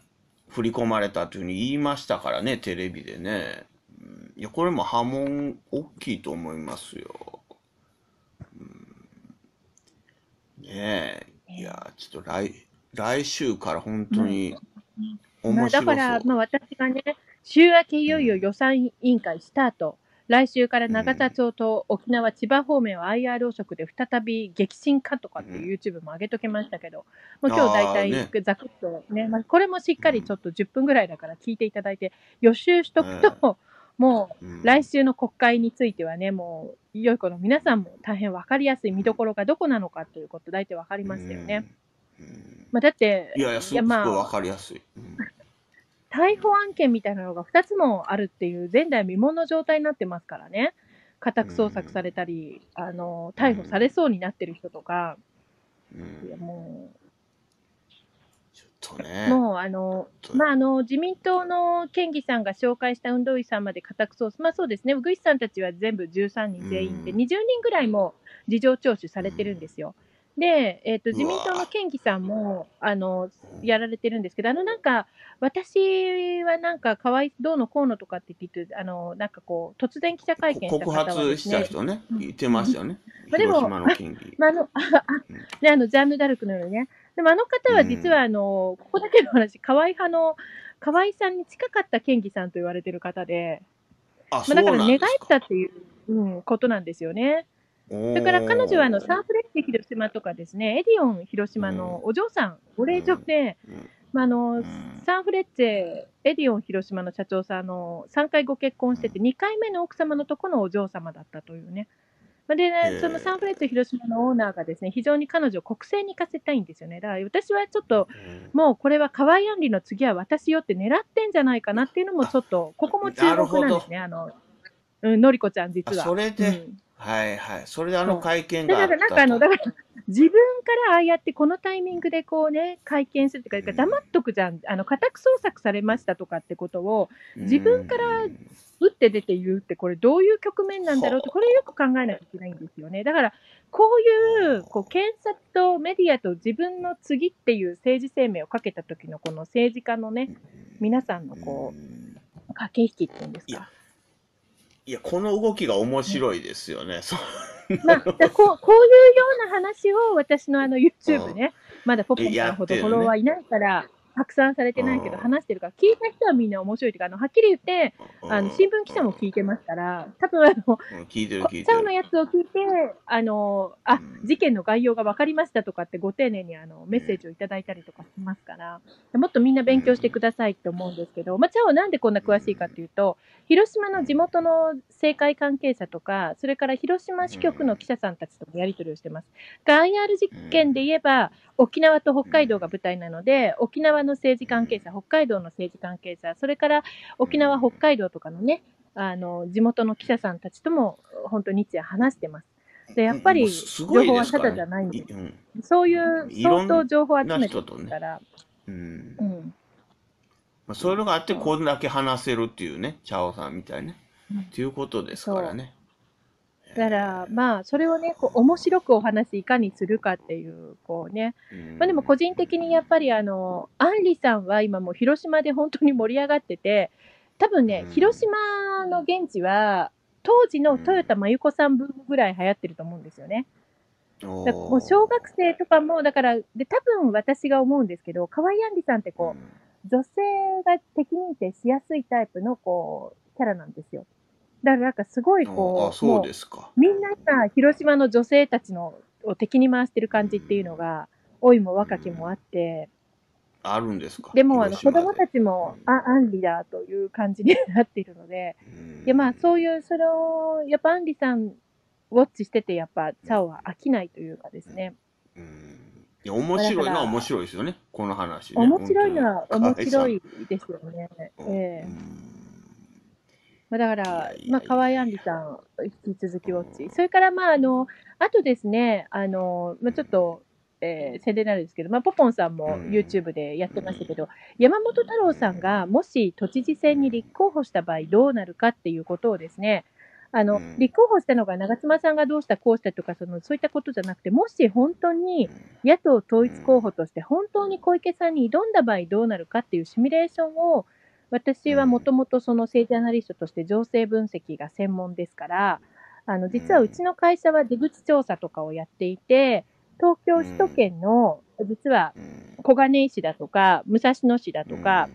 Speaker 2: 振り込まれたというふうに言いましたからね、テレビでね。いや、これも波紋大きいと思いますよ。ねえ。いや、ちょっと来、来週から本当に面白そう。
Speaker 1: だから、まあ私がね、週明けいよいよ予算委員会スタート。来週から永田町と沖縄、千葉方面は IR 汚職で再び激震かとかっていう YouTube も上げときましたけど、もう今日大体ざくっとね、まあ、これもしっかりちょっと10分ぐらいだから聞いていただいて、予習しとくと、もう来週の国会についてはね、もう、良い子の皆さんも大変分かりやすい見どころがどこなのかということ、大体分かりましたよね。まあ、だって、
Speaker 2: いやいや、すごく分かりやすい。
Speaker 1: 逮捕案件みたいなのが2つもあるっていう前代未聞の状態になってますからね。家宅捜索されたり、あの、逮捕されそうになってる人とか、いやもう、
Speaker 2: とね。
Speaker 1: もう、あの、まあ、あの、自民党の県議さんが紹介した運動員さんまで家宅捜索、まあそうですね、ウグイスさんたちは全部13人全員で、20人ぐらいも事情聴取されてるんですよ。で、えっ、ー、と、自民党の県議さんも、あの、やられてるんですけど、あの、なんか、私はなんか、かわい、どうのこうのとかって言って、あの、なんかこう、突然記者会見した
Speaker 2: 方は、ね、告発した人ね、言ってましたよね。まあ、でも、ま
Speaker 1: あ、あの、あ、あ、で、あの、ジャンヌ・ダルクのようにね、でもあの方は実は、あの、ここだけの話、河合派の、河合さんに近かった県議さんと言われてる方で、
Speaker 2: あ、
Speaker 1: まあ、だから寝返ったっていう、うん、ことなんですよね。だから彼女はあのサンフレッチェ広島とかですね、エディオン広島のお嬢さん、ご令嬢で、まあ、あのサンフレッチェ、エディオン広島の社長さんの3回ご結婚してて、2回目の奥様のところのお嬢様だったというね。で、ね、そのサンフレッチェ広島のオーナーがですね、非常に彼女を国政に行かせたいんですよね。だから私はちょっと、もうこれは河合杏里の次は私よって狙ってんじゃないかなっていうのもちょっと、ここも注目なんですね。あの、うん、のりこちゃん実は。
Speaker 2: それで、うん、はいはい。それであの会見があった
Speaker 1: だからなんかあの、だから自分からああやってこのタイミングでこうね、会見するとか、黙っとくじゃん。あの、家宅捜索されましたとかってことを、自分から打って出て言うって、これどういう局面なんだろうって、これよく考えなきゃいけないんですよね。だから、こういう、こう、検察とメディアと自分の次っていう政治生命をかけた時のこの政治家のね、皆さんのこう、駆け引きっていうんですか。
Speaker 2: いや、この動きが面白いですよね。
Speaker 1: まあ、こう、こういうような話を私のあの YouTube ね、まだポッポさんほどフォロワーいないから、拡散されてないけど話してるから、聞いた人はみんな面白いというか、あの、はっきり言って、あの、新聞記者も聞いてますから、多分あの、
Speaker 2: 聞いてる聞いて
Speaker 1: る。のやつを聞いて、あの、あ、事件の概要が分かりましたとかってご丁寧にあの、メッセージをいただいたりとかしますから、もっとみんな勉強してくださいって思うんですけど、まあ、チャオなんでこんな詳しいかっていうと、広島の地元の政界関係者とか、それから広島支局の記者さんたちともやり取りをしてます。IR 実験で言えば、沖縄と北海道が舞台なので、沖縄の政治関係者、北海道の政治関係者、それから沖縄、北海道とかのね、あの、地元の記者さんたちとも、本当日夜話してます。で、やっぱり、情報はただじゃないんで、そういう相当情報を集めてるから、うん。うん。
Speaker 2: まあ、そういうのがあって、こんだけ話せるっていうね、チャオさんみたいね。っていうことですからね。
Speaker 1: だから、まあ、それをね、こう、面白くお話いかにするかっていう、こうね。まあでも個人的にやっぱりあの、アンリさんは今もう広島で本当に盛り上がってて、多分ね、広島の現地は、当時の豊田真由子さん分ぐらい流行ってると思うんですよね。だもう小学生とかも、だから、で、多分私が思うんですけど、河合杏里さんってこう、女性が適認定しやすいタイプのこう、キャラなんですよ。だからなんかすごいこう、
Speaker 2: そうですか
Speaker 1: みんな今、広島の女性たちのを敵に回してる感じっていうのが、老いも若きもあって、
Speaker 2: あるんですか
Speaker 1: でも、あの、子供たちも、あ、アンリだという感じになっているので、いや、まあ、そういう、それを、やっぱアンリさん、ウォッチしてて、やっぱ、チャオは飽きないというかですね。
Speaker 2: うん。いや、面白いのは面白いですよね、この話、
Speaker 1: ね。面白いのは面白いですよね。ええまあ、だからまあ、河合杏里さん、引き続きウォッチ。それから、まあ、あの、あとですね、あの、まあ、ちょっと、えー宣伝になるんですけど、まあ、ポポンさんも
Speaker 2: うん。
Speaker 1: YouTube でやってましたけど、山本太郎さんがもし都知事選に立候補した場合どうなるかっていうことをですね、あの、
Speaker 2: うん。
Speaker 1: 立候補したのが長妻さんがどうしたこうしたとか、その、そういったことじゃなくて、もし本当に野党統一候補として本当に小池さんに挑んだ場合どうなるかっていうシミュレーションを、私はもともとその政治アナリストとして情勢分析が専門ですから、あの、実はうちの会社は出口調査とかをやっていて、東京首都圏の、実は
Speaker 2: うん。
Speaker 1: 小金井市だとか、武蔵野市だとか、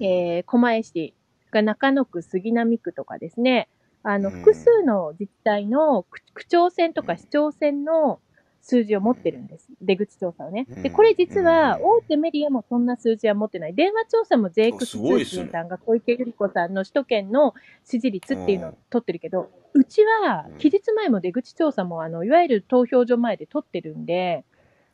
Speaker 2: うん。
Speaker 1: えー狛江市が中野区、杉並区とかですね、あの、
Speaker 2: うん。
Speaker 1: 複数の自治体の区区長選とか市長選の数字を持ってるんです。出口調査をね。で、
Speaker 2: うん。
Speaker 1: これ実は
Speaker 2: うん。
Speaker 1: 大手メディアもそんな数字は持ってない。電話調査も JX さんが小池百合子さんの首都圏の支持率っていうのを取ってるけど、うちは
Speaker 2: うん。
Speaker 1: 期日前も出口調査もあの、いわゆる投票所前で取ってるんで、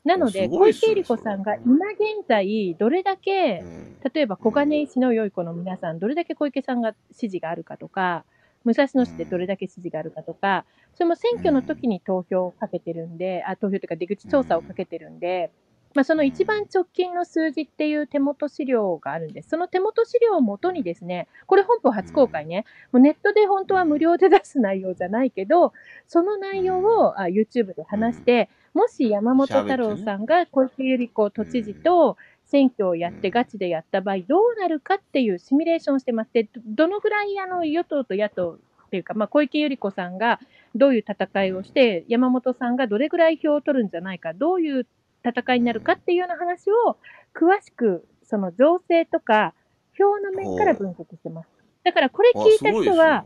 Speaker 1: なので、小池百合子さんが今現在どれだけ
Speaker 2: うん。
Speaker 1: 例えば小金井市の良い子の皆さん、どれだけ小池さんが支持があるかとか、武蔵野市でどれだけ支持があるかとか、それも選挙の時に投票をかけてるんで、あ投票というか出口調査をかけてるんで、まあ、その一番直近の数字っていう手元資料があるんです。その手元資料をもとにですね、これ本邦初公開ね、もうネットで本当は無料で出す内容じゃないけど、その内容をあ YouTube で話して、もし山本太郎さんが小池百合子都知事と選挙をやってガチでやった場合どうなるかっていうシミュレーションをしてます。で、どどのぐらいあの与党と野党っていうか、まあ、小池百合子さんがどういう戦いをして、山本さんがどれぐらい票を取るんじゃないか、どういう戦いになるかっていうような話を詳しく、その情勢とか票の面から分析してます。だからこれ聞いた人は、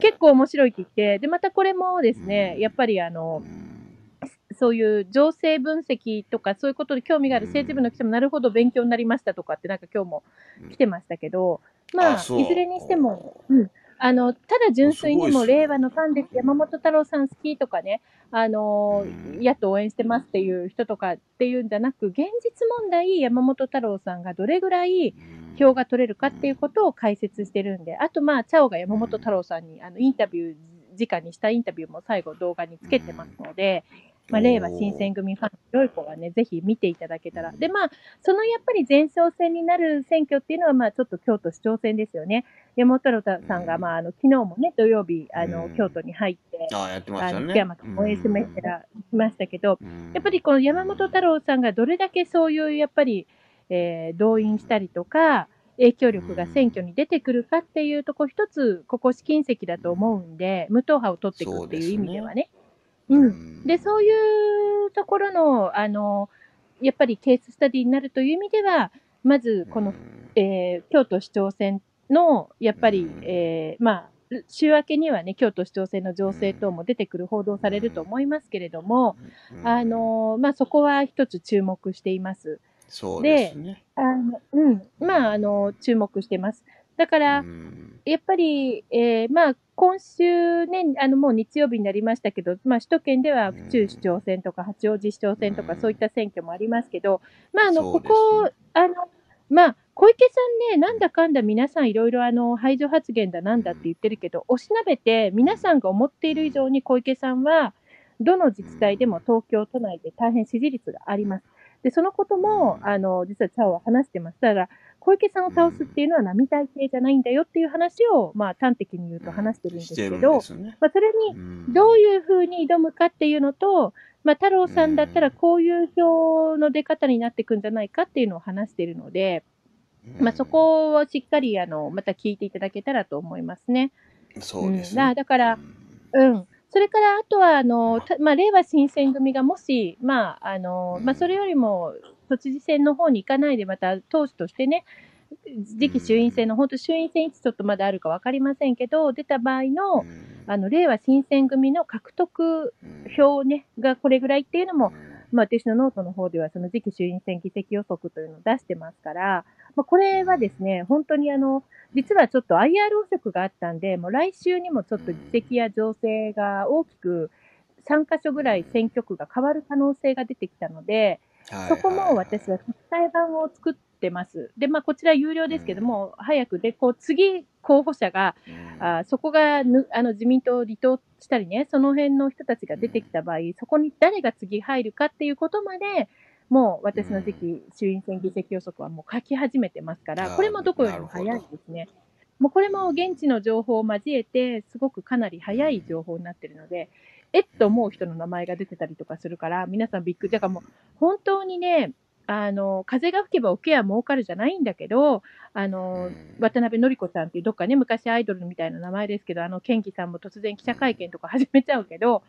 Speaker 1: 結構面白いって言って、で、またこれもですね、やっぱりあの、そういう情勢分析とか、そういうことに興味がある政治部の人もなるほど勉強になりましたとかって、なんか今日も来てましたけど、まあ、いずれにしても、うん。あの、ただ純粋にも令和のファンです、山本太郎さん好きとかね、あの
Speaker 2: うん、
Speaker 1: 野党応援してますっていう人とかっていうんじゃなく、現実問題、山本太郎さんがどれぐらい票が取れるかっていうことを解説してるんで、あとまあ、チャオが山本太郎さんにあのインタビュー、直にしたインタビューも最後動画につけてますので、まあ、令和新選組ファンの良い子はね、ぜひ見ていただけたら。で、まあ、そのやっぱり前哨戦になる選挙っていうのは、まあ、ちょっと京都市長選ですよね。山本太郎さんが、まあ、あの、昨日もね、土曜日、あの、
Speaker 2: うん
Speaker 1: 京都に入って、
Speaker 2: ああ、やってましたね。
Speaker 1: 福山君応援してましたしましたけど、
Speaker 2: うん
Speaker 1: やっぱりこの山本太郎さんがどれだけそういう、やっぱり、えー動員したりとか、影響力が選挙に出てくるかっていうとこ一つ、ここ試金石だと思うんで、無党派を取っていくっていう意味ではね。うん。で、そういうところの、あの、やっぱりケーススタディになるという意味では、まず、この、えー京都市長選の、やっぱり、えーまあ、週明けにはね、京都市長選の情勢等も出てくる、報道されると思いますけれども、
Speaker 2: うん
Speaker 1: あ、の、まあ、そこは一つ注目しています。
Speaker 2: そうですね。
Speaker 1: あの、うん。まあ、あの、注目してます。だから、
Speaker 2: うん。
Speaker 1: やっぱり、えーまあ、今週ね、あの、もう日曜日になりましたけど、まあ、首都圏では府中市長選とか八王子市長選とか
Speaker 2: うん。
Speaker 1: そういった選挙もありますけど、まあ、あの、ここ
Speaker 2: ね、
Speaker 1: あの、まあ、小池さんね、なんだかんだ皆さんいろいろあの、排除発言だなんだって言ってるけど、おしなべて皆さんが思っている以上に小池さんは、どの自治体でも東京都内で大変支持率があります。で、そのことも、あの、実はチャオは話してます。だから、小池さんを倒すっていうのは並大抵じゃないんだよっていう話を、まあ、端的に言うと話してるんですけど、
Speaker 2: ね。
Speaker 1: まあ、それにどういうふうに挑むかっていうのと、まあ、太郎さんだったらこういう票の出方になっていくんじゃないかっていうのを話しているので、
Speaker 2: うん
Speaker 1: まあ、そこをしっかり、あの、また聞いていただけたらと思いますね。
Speaker 2: そうです
Speaker 1: うん。だから、うん。それから、あとは、あの、たまあ、令和新選組がもし、まあ、あの、まあ、それよりも、都知事選の方に行かないで、また、党首としてね、次期衆院選の、本当衆院選いつちょっとまだあるかわかりませんけど、出た場合の、あの、令和新選組の獲得票ね、がこれぐらいっていうのも、まあ、私のノートの方ではその次期衆院選議席予測というのを出してますから、まあ、これはですね、本当にあの、実はちょっと IR 汚職があったんで、もう来週にもちょっと議席や情勢が大きく3カ所ぐらい選挙区が変わる可能性が出てきたので、そこも私は特裁版を作っってます。で、まあ、こちら有料ですけども、早くで、こう、次、候補者が、
Speaker 2: うん。
Speaker 1: あーそこがぬあの自民党を離党したりね、その辺の人たちが出てきた場合、そこに誰が次入るかっていうことまで、もう私の次期衆院選議席予測はもう書き始めてますから、これもどこよりも早いですね。もうこれも現地の情報を交えて、すごくかなり早い情報になってるので、えっと思う人の名前が出てたりとかするから、皆さんびっくり。だからもう本当にね、あの、風が吹けば桶は儲かるじゃないんだけど、あの、
Speaker 2: うん
Speaker 1: 渡辺典子さんっていうどっかね、昔アイドルみたいな名前ですけど、あの、ケンキさんも突然記者会見とか始めちゃうけど、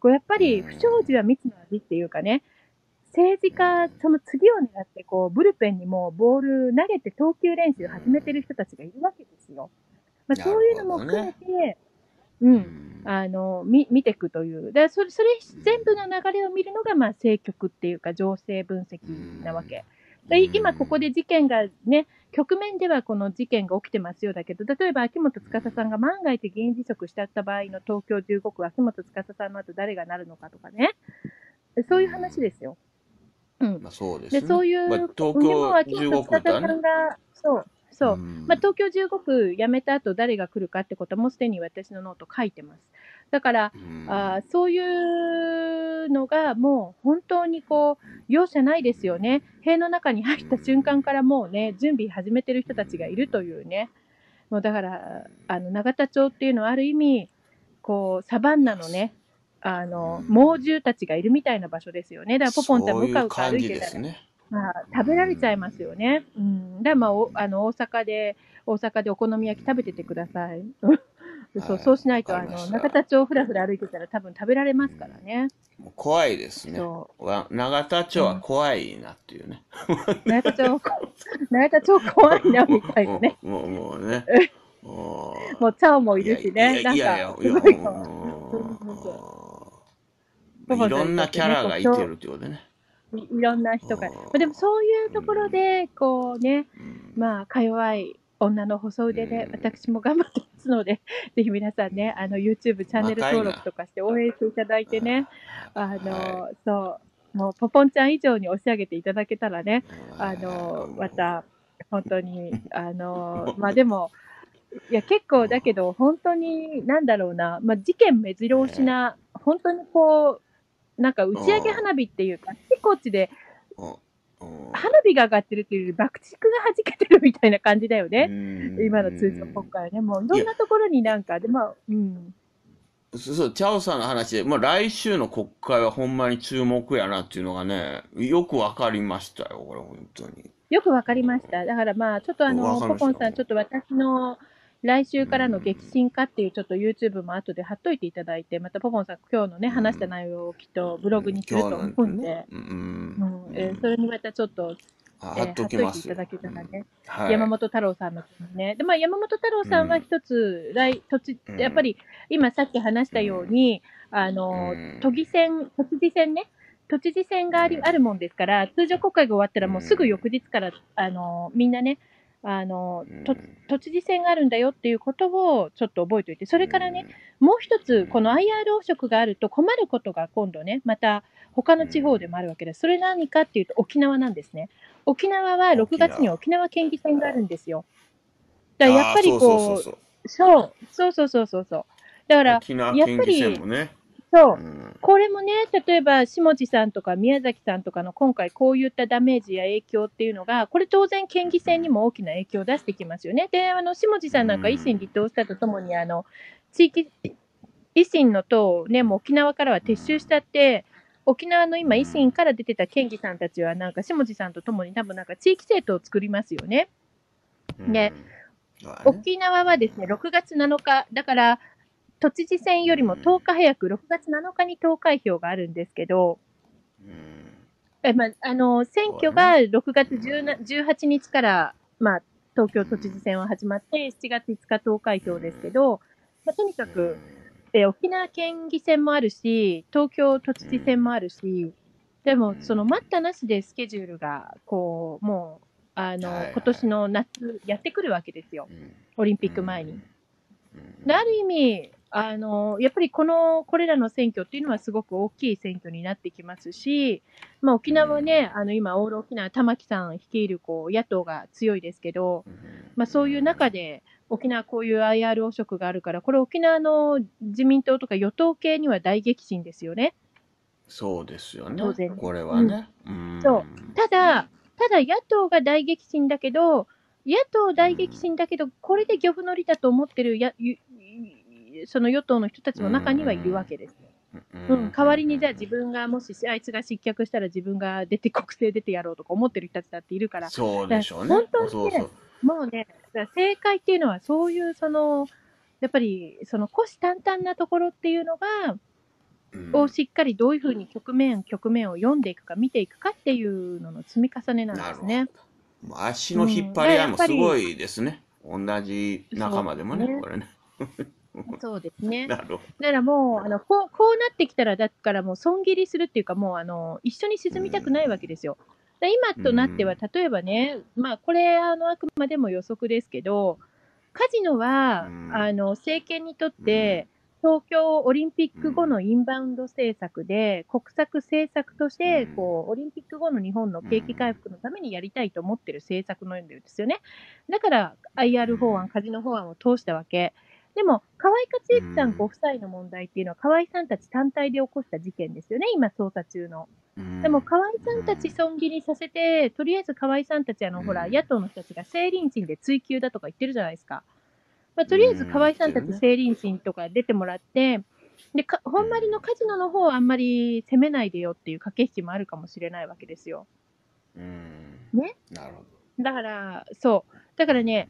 Speaker 1: こうやっぱり不祥事は蜜の味っていうかね、政治家、その次を狙って、こう、ブルペンにもボール投げて投球練習始めてる人たちがいるわけですよ。まあ、そういうのも含めて、う、
Speaker 2: うんん
Speaker 1: あの、み、見ていくという。で、それ、それ全部の流れを見るのが、まあ、政局っていうか、情勢分析なわけ。で今ここで事件がね、局面ではこの事件が起きてますよだけど、例えば秋元司さんが万が一議員辞職しちゃった場合の東京15区、秋元司さんの後誰がなるのかとかね。そういう話ですよ。うん。
Speaker 2: まあそうです
Speaker 1: で、
Speaker 2: ね。
Speaker 1: そういう、
Speaker 2: まあ、東
Speaker 1: でも
Speaker 2: 京
Speaker 1: 秋元
Speaker 2: 15区だね
Speaker 1: ん。が、そう、そう。
Speaker 2: ん
Speaker 1: まあ、東京15区辞めた後誰が来るかってこともすでに私のノート書いてます。だから、
Speaker 2: うん
Speaker 1: あーそういうのがもう本当にこう、容赦ないですよね。塀の中に入った瞬間からもうね、準備始めてる人たちがいるというね。もうだから、あの、永田町っていうのはある意味、こう、サバンナのね、あの、猛獣たちがいるみたいな場所ですよね。だからポポンちゃん
Speaker 2: そういう
Speaker 1: 向かうか歩いてたら、
Speaker 2: ですね。
Speaker 1: まあ、食べられちゃいますよね。うん。だからまあ、おあの、大阪で、大阪でお好み焼き食べててください。そう、
Speaker 2: はい
Speaker 1: そうしないと、あの、中田町ふらふら歩いてたら多分食べられますからね。
Speaker 2: 怖いですね。
Speaker 1: そ
Speaker 2: わ永田町は怖いなっていうね。
Speaker 1: う。中田町、中田町怖いな、みたいなね。
Speaker 2: もう、もうね。もう
Speaker 1: チャオもいるしね。なんか、すごい
Speaker 2: も
Speaker 1: そう
Speaker 2: ういろんなキャラがいてるってことでね。
Speaker 1: いいろんな人が。まあでも、そういうところで、こうね、
Speaker 2: うん。
Speaker 1: まあ、か弱い女の細腕で
Speaker 2: うん、
Speaker 1: 私も頑張ってますので、ぜひ皆さんね、あの、YouTube チャンネル登録とかして応援していただいてね、あの、
Speaker 2: は
Speaker 1: そう、もう、ポポンちゃん以上に押し上げていただけたらね、あの、また、本当に、あの、まあでも、いや、結構だけど、本当に、なんだろうな、まあ事件目白押しな、本当にこう、なんか打ち上げ花火っていうか、あっちこっちで花火が上がってるっていう爆竹が弾けてるみたいな感じだよね。
Speaker 2: うん
Speaker 1: 今の通常国会はね、もういろんなところになんか、でも、うん。
Speaker 2: そうそう、チャオさんの話で、まあ来週の国会はほんまに注目やなっていうのがね、よくわかりましたよ、これ、本当に。
Speaker 1: よくわかりました。だからまあ、ちょっとあ
Speaker 2: わ
Speaker 1: の、
Speaker 2: かりました
Speaker 1: ポポンさん、ちょっと私の来週からの激震化っていうちょっと YouTube も後で貼っといていただいて、またポポンさん、今日のね、
Speaker 2: うん
Speaker 1: 話した内容をきっとブログにすると思うんで、それにまたちょっと、
Speaker 2: あ
Speaker 1: えー
Speaker 2: 貼っと
Speaker 1: いていただけたらね、
Speaker 2: はい。
Speaker 1: 山本太郎さんのね。で、まあ、山本太郎さんは一つ、来、土地
Speaker 2: うん、
Speaker 1: やっぱり、今さっき話したように、あの
Speaker 2: うん、
Speaker 1: 都議選、都知事選ね、都知事選がありあるもんですから、通常国会が終わったらもうすぐ翌日から、あの、みんなね、あの、と都知事選があるんだよっていうことをちょっと覚えておいて、それからね、、もう一つ、この IRO 職があると困ることが今度ね、また他の地方でもあるわけです。それ何かっていうと沖縄なんですね。沖縄は6月に沖縄県議選があるんですよ。だからやっぱりこう、
Speaker 2: そう
Speaker 1: そう、そうそうそう。だから、
Speaker 2: 沖縄
Speaker 1: やっぱり
Speaker 2: 県議選もね。
Speaker 1: そう。う、
Speaker 2: ん。
Speaker 1: これもね、例えば下地さんとか宮崎さんとかの今回こういったダメージや影響っていうのが、これ当然県議選にも大きな影響を出してきますよね。で、あの、下地さんなんか
Speaker 2: うん。
Speaker 1: 維新離党したとともに、あの、地域、維新の党をね、もう沖縄からは撤収したって、沖縄の今維新から出てた県議さんたちはなんか下地さんとともに多分なんか地域政党を作りますよね。ね。沖縄はですね、6月7日、だから、都知事選よりも10日早く、6月7日に投開票があるんですけど、
Speaker 2: うん。
Speaker 1: えまあ、あの選挙が6月10 18日から、まあ、東京都知事選は始まって、7月5日投開票ですけど、まあ、とにかく、え沖縄県議選もあるし、東京都知事選もあるし、でも、その待ったなしでスケジュールが、こう、もう、あの、
Speaker 2: はいはい。
Speaker 1: 今年の夏、やってくるわけですよ。
Speaker 2: うん。
Speaker 1: オリンピック前に。ある意味、あの、やっぱりこの、これらの選挙っていうのはすごく大きい選挙になってきますし、まあ沖縄はね、あの今、オール沖縄、玉城さん率いるこう野党が強いですけど、まあそういう中で、沖縄こういう IR 汚職があるから、これ沖縄の自民党とか与党系には大激震ですよね。
Speaker 2: そうですよね
Speaker 1: 当然。
Speaker 2: これはね。うん
Speaker 1: そうただ、ただ野党が大激震だけど、野党大激震だけど、これで漁夫の利だと思ってるやゆその与党の人たちの中にはいるわけです。うん、代わりにじゃあ自分がもしあいつが失脚したら自分が出て国政出てやろうとか思ってる人たちだっているから、
Speaker 2: そうでしょうね。
Speaker 1: 本当にね
Speaker 2: そうそう。
Speaker 1: もうね、だから正解っていうのはそういうその、やっぱりその虎視眈々なところっていうのが、
Speaker 2: うん
Speaker 1: をしっかりどういうふうに局面、局面を読んでいくか、見ていくかっていうのの積み重ねなんですね。
Speaker 2: 足の引っ張り合いもすごいですね。同じ仲間でもね、
Speaker 1: ね
Speaker 2: これね。
Speaker 1: そうですね。
Speaker 2: なるほど。
Speaker 1: だからもう、あの、こう、こうなってきたら、だからもう損切りするっていうか、もう、あの、一緒に沈みたくないわけですよ。で今となっては、例えばね、まあ、これ、あの、あくまでも予測ですけど、カジノは、
Speaker 2: うん
Speaker 1: あの、政権にとって、東京オリンピック後のインバウンド政策で、国策政策として、
Speaker 2: うん
Speaker 1: こう、オリンピック後の日本の景気回復のためにやりたいと思ってる政策のようですよね。だから、IR 法案、カジノ法案を通したわけ。でも、河井克行さんご夫妻の問題っていうのは、河合さんたち単体で起こした事件ですよね、今捜査中の。
Speaker 2: うん。
Speaker 1: でも、河合さんたち損切りさせて、とりあえず河合さんたち、あの、ほら、
Speaker 2: うん
Speaker 1: 野党の人たちが政倫審で追及だとか言ってるじゃないですか。まあ、とりあえず河合さんたち
Speaker 2: うん
Speaker 1: 政倫審とか出てもらって、で、か、ほんまりのカジノの方はあんまり責めないでよっていう駆け引きもあるかもしれないわけですよ。
Speaker 2: うん。
Speaker 1: ね。
Speaker 2: なるほ
Speaker 1: だから、そう。だからね、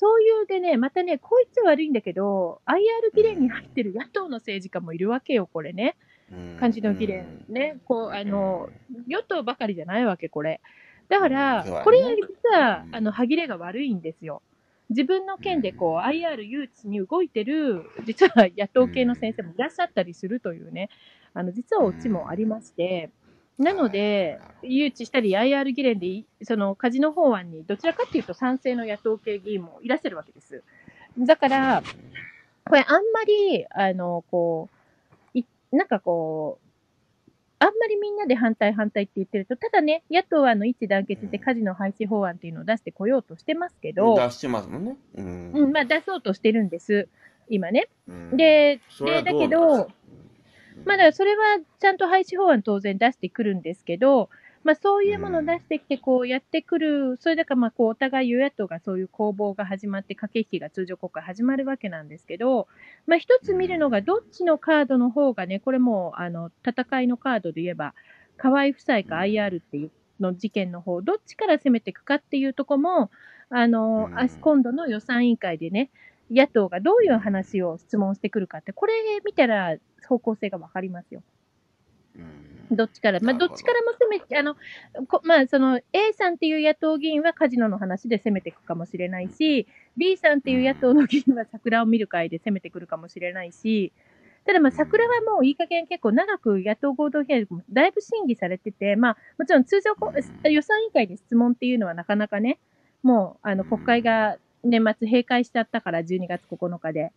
Speaker 1: そういうでね、またね、こいつ悪いんだけど、IR 議連に入ってる野党の政治家もいるわけよ、これね。
Speaker 2: どうん。
Speaker 1: 漢字の議連。ね。こう、あの、与党ばかりじゃないわけ、これ。だからこれ実は
Speaker 2: う、ん
Speaker 1: あの、歯切れが悪いんですよ。自分の件でこう、IR 誘致に動いてる、実は野党系の先生もいらっしゃったりするというね、あの、実はオチもありまして、なので、誘致したり IR 議連でい、そのカジノ法案にどちらかっていうと賛成の野党系議員もいらっしゃるわけです。だから、これあんまり、あの、こう、いなんかこう、あんまりみんなで反対反対って言ってると、ただね、野党はあの一致団結してカジノ廃止法案っていうのを出してこようとしてますけど、
Speaker 2: 出してますもんね。うん。
Speaker 1: うん、まあ出そうとしてるんです。今ね。
Speaker 2: うん、
Speaker 1: で、で、だけ
Speaker 2: ど
Speaker 1: まあだそれはちゃんと廃止法案当然出してくるんですけど、まあそういうものを出してきてこうやってくる、それだからまあこうお互い与野党がそういう攻防が始まって駆け引きが通常国会始まるわけなんですけど、まあ一つ見るのがどっちのカードの方がね、これもあの戦いのカードで言えば、河合夫妻か IR っていうの事件の方、どっちから攻めていくかっていうとこも、あの、
Speaker 2: うん。
Speaker 1: あ今度の予算委員会でね、野党がどういう話を質問してくるかって、これ見たら方向性がわかりますよ。
Speaker 2: うん。
Speaker 1: どっちから、まあ、
Speaker 2: ど。
Speaker 1: どっちからも攻めて、あの、こまあ、その A さんっていう野党議員はカジノの話で攻めていくかもしれないし、B さんっていう野党の議員は桜を見る会で攻めてくるかもしれないし、ただまあ桜はもういい加減結構長く野党合同会もだいぶ審議されてて、まあもちろん通常こ予算委員会で質問っていうのはなかなかね、もうあの国会が年末閉会しちゃったから12月9日で。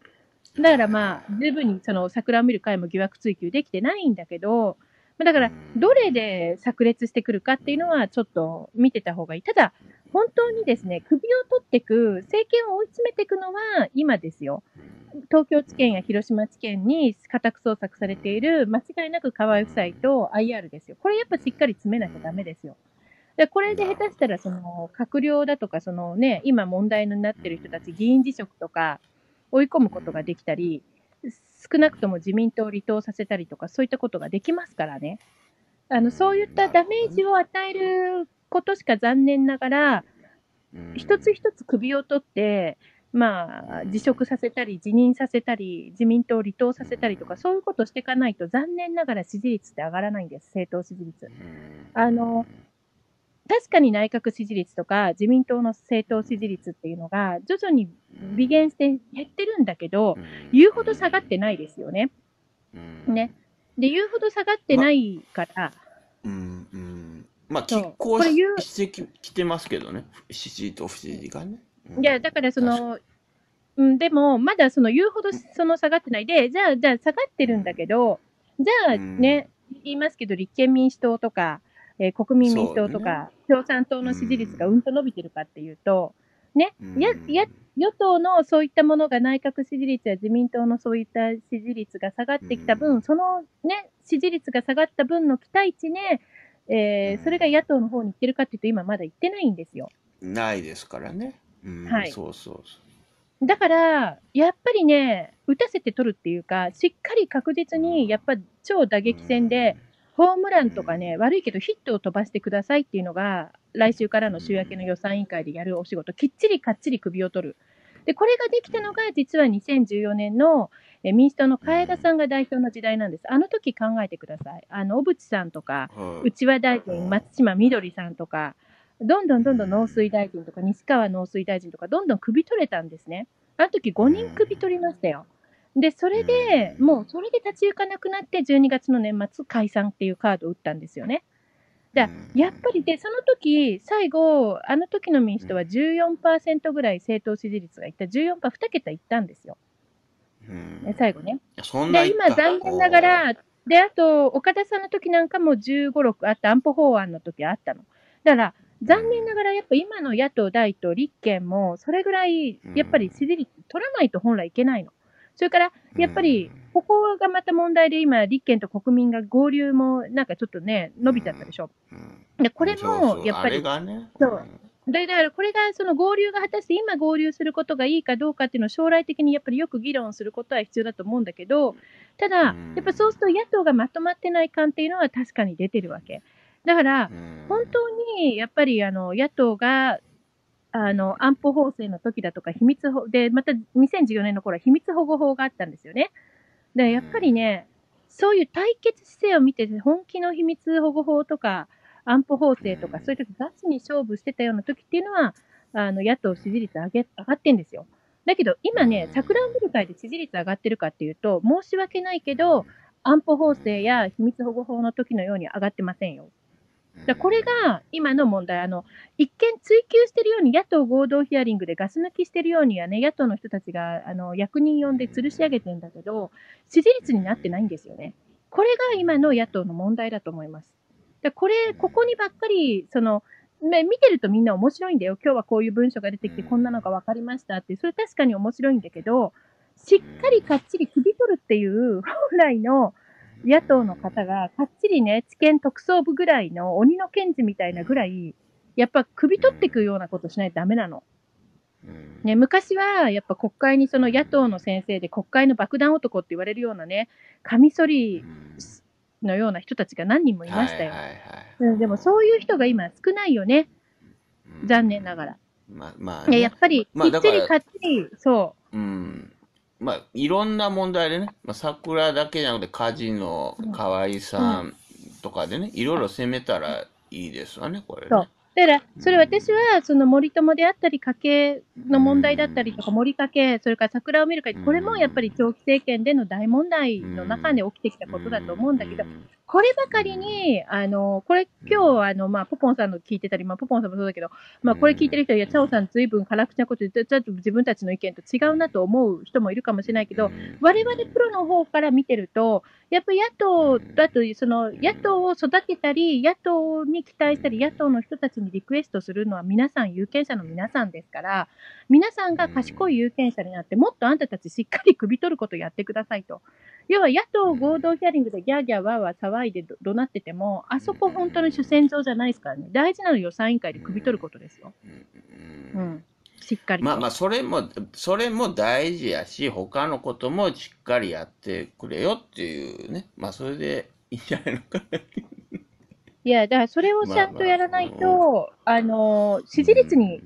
Speaker 1: だからまあ十分にその桜を見る会も疑惑追及できてないんだけど、まあだからどれで炸裂してくるかっていうのはちょっと見てた方がいい。ただ、本当にですね、首を取っていく、政権を追い詰めていくのは今ですよ。東京地検や広島地検に家宅捜索されている、間違いなく河合夫妻と IR ですよ。これやっぱしっかり詰めなきゃダメですよ。でこれで下手したら、その、閣僚だとか、そのね、今問題になってる人たち、議員辞職とか、追い込むことができたり、少なくとも自民党を離党させたりとか、そういったことができますからね。あの、そういったダメージを与えることしか残念ながら、
Speaker 2: うん。
Speaker 1: 一つ一つ首を取って、まあ、辞職させたり、辞任させたり、自民党を離党させたりとか、そういうことしていかないと、残念ながら支持率って上がらないんです、政党支持率。
Speaker 2: うん。
Speaker 1: あの、確かに内閣支持率とか、自民党の政党支持率っていうのが、徐々に微減して減ってるんだけど、言うほど下がってないですよね。
Speaker 2: うん。
Speaker 1: ね。で、言うほど下がってないから、
Speaker 2: うん。うん。まあ、抗してききてますけどね、支持と不支持がね。うん。
Speaker 1: いや、だからその、うん、でも、まだその言うほどその下がってない。で、じゃあ、じゃあ下がってるんだけど、じゃあね、言いますけど、立憲民主党とか、えー国民民主党とか、共産党の支持率がうん。と伸びてるかっていうと、ね、
Speaker 2: うん。
Speaker 1: や、や、与党のそういったものが内閣支持率や自民党のそういった支持率が下がってきた分、
Speaker 2: うん。
Speaker 1: そのね、支持率が下がった分の期待値ね、えー
Speaker 2: うん。
Speaker 1: それが野党の方に行ってるかっていうと、今まだ行ってないんですよ。
Speaker 2: ないですからね。うん、
Speaker 1: はい。
Speaker 2: そうそうそ
Speaker 1: だから、やっぱりね、打たせて取るっていうか、しっかり確実に、やっぱ超打
Speaker 2: う。
Speaker 1: 撃戦で、ホームランとかね、悪いけどヒットを飛ばしてくださいっていうのが、来週からの週明けの予算委員会でやるお仕事、きっちりかっちり首を取る。で、これができたのが、実は2014年のえ民主党の海田さんが代表の時代なんです。あの時考えてください。あの、小渕さんとか、
Speaker 2: はい
Speaker 1: 内輪大臣、松島みどりさんとか、どんどんどんどん農水大臣とか、西川農水大臣とか、どんどん首取れたんですね。あの時5人首取りましたよ。で、それで、もうそれで立ち行かなくなって、12月の年末解散っていうカードを打ったんですよね。だ
Speaker 2: うん
Speaker 1: やっぱりで、その時、最後、あの時の民主党は14%ぐらい政党支持率がいった、14%、2桁いったんですよ。
Speaker 2: うん
Speaker 1: 最後ね。で、今、残念ながら、で、あと、岡田さんの時なんかも15、6あった、安保法案の時あったの。だから、残念ながら、やっぱ今の野党第と立憲も、それぐらい、やっぱり支持率取らないと本来いけないの。それから、やっぱり、ここがまた問題で、今、立憲と国民が合流も、なんかちょっとね、伸びちゃったでしょ。
Speaker 2: うん。
Speaker 1: で、これもやっぱりそう。だだからこれがその合流が果たして今合流することがいいかどうかっていうのを将来的にやっぱりよく議論することは必要だと思うんだけど、ただ、や
Speaker 2: うん。
Speaker 1: っぱそうすると野党がまとまってない感っていうのは確かに出てるわけ。だから、
Speaker 2: うん。
Speaker 1: 本当にやっぱりあの野党があの安保法制の時だとか秘密保で、また2014年の頃は秘密保護法があったんですよね。で、やっぱりね、そういう対決姿勢を見て、本気の秘密保護法とか安保法制とか、
Speaker 2: うん
Speaker 1: そういう時ガチに勝負してたような時っていうのは、あの野党支持率上げ上がってんですよ。だけど今ね
Speaker 2: う、ん
Speaker 1: 桜を見る会で支持率上がってるかっていうと、申し訳ないけど、安保法制や秘密保護法の時のように上がってませんよ。だこれが今の問題、あの一見追及してるように、野党合同ヒアリングでガス抜きしてるようにはね、野党の人たちがあの役人呼んで吊るし上げてんだけど、支持率になってないんですよね。これが今の野党の問題だと思います。でこれ、ここにばっかり、その、ね見てるとみんな面白いんだよ。今日はこういう文書が出てきて、こんなのが分かりましたって、それ確かに面白いんだけど、しっかりかっちり首取るっていう、本来の野党の方が、かっちりね、知見特捜部ぐらいの鬼の検事みたいなぐらい、やっぱ首取っていくようなことしないとダメなの。
Speaker 2: うん
Speaker 1: ね、昔はやっぱ国会にその野党の先生で国会の爆弾男って言われるようなね、カミソリのような人たちが何人もいましたよ。でもそういう人が今少ないよね。
Speaker 2: うん
Speaker 1: 残念ながら。
Speaker 2: まあまあ
Speaker 1: ね、
Speaker 2: ね
Speaker 1: やっぱり、
Speaker 2: まあ
Speaker 1: きっちり
Speaker 2: だか
Speaker 1: かっちり、そ
Speaker 2: うん。まあ、いろんな問題でね、まあ、桜だけじゃなくて、カジノ、河合さんとかでね、いろいろ攻めたらいいですわね、これね。
Speaker 1: だから、それ私は、その森友であったり、家計の問題だったりとか、森家計、それから桜を見る会、これもやっぱり長期政権での大問題の中で起きてきたことだと思うんだけど
Speaker 2: う、ん。
Speaker 1: こればかりに、あの、これ今日、あの、まあ、ポポンさんの聞いてたり、まあ、ポポンさんもそうだけど、まあ、これ聞いてる人は、いや、チャオさんずいぶん辛口なこと言って、ちょっと自分たちの意見と違うなと思う人もいるかもしれないけど、
Speaker 2: うん。
Speaker 1: 我々プロの方から見てると、やっぱり野党だと、その野党を育てたり、野党に期待したり、野党の人たちにリクエストするのは皆さん、有権者の皆さんですから、皆さんが賢い有権者になって、もっとあんたたちしっかり首取ることをやってくださいと。要は野党合同ヒアリングでギャーギャーワーワー騒いでど怒鳴ってても、あそこ本当の主戦場じゃないですからね。大事なのは予算委員会で首取ることですよ。
Speaker 2: うん
Speaker 1: うん。しっかりと。
Speaker 2: まあまあ、それも、それも大事やし、他のこともしっかりやってくれよっていうね。まあ、それでいいんじゃないのかな。
Speaker 1: いや、だからそれをちゃんとやらないと、あの、支持率に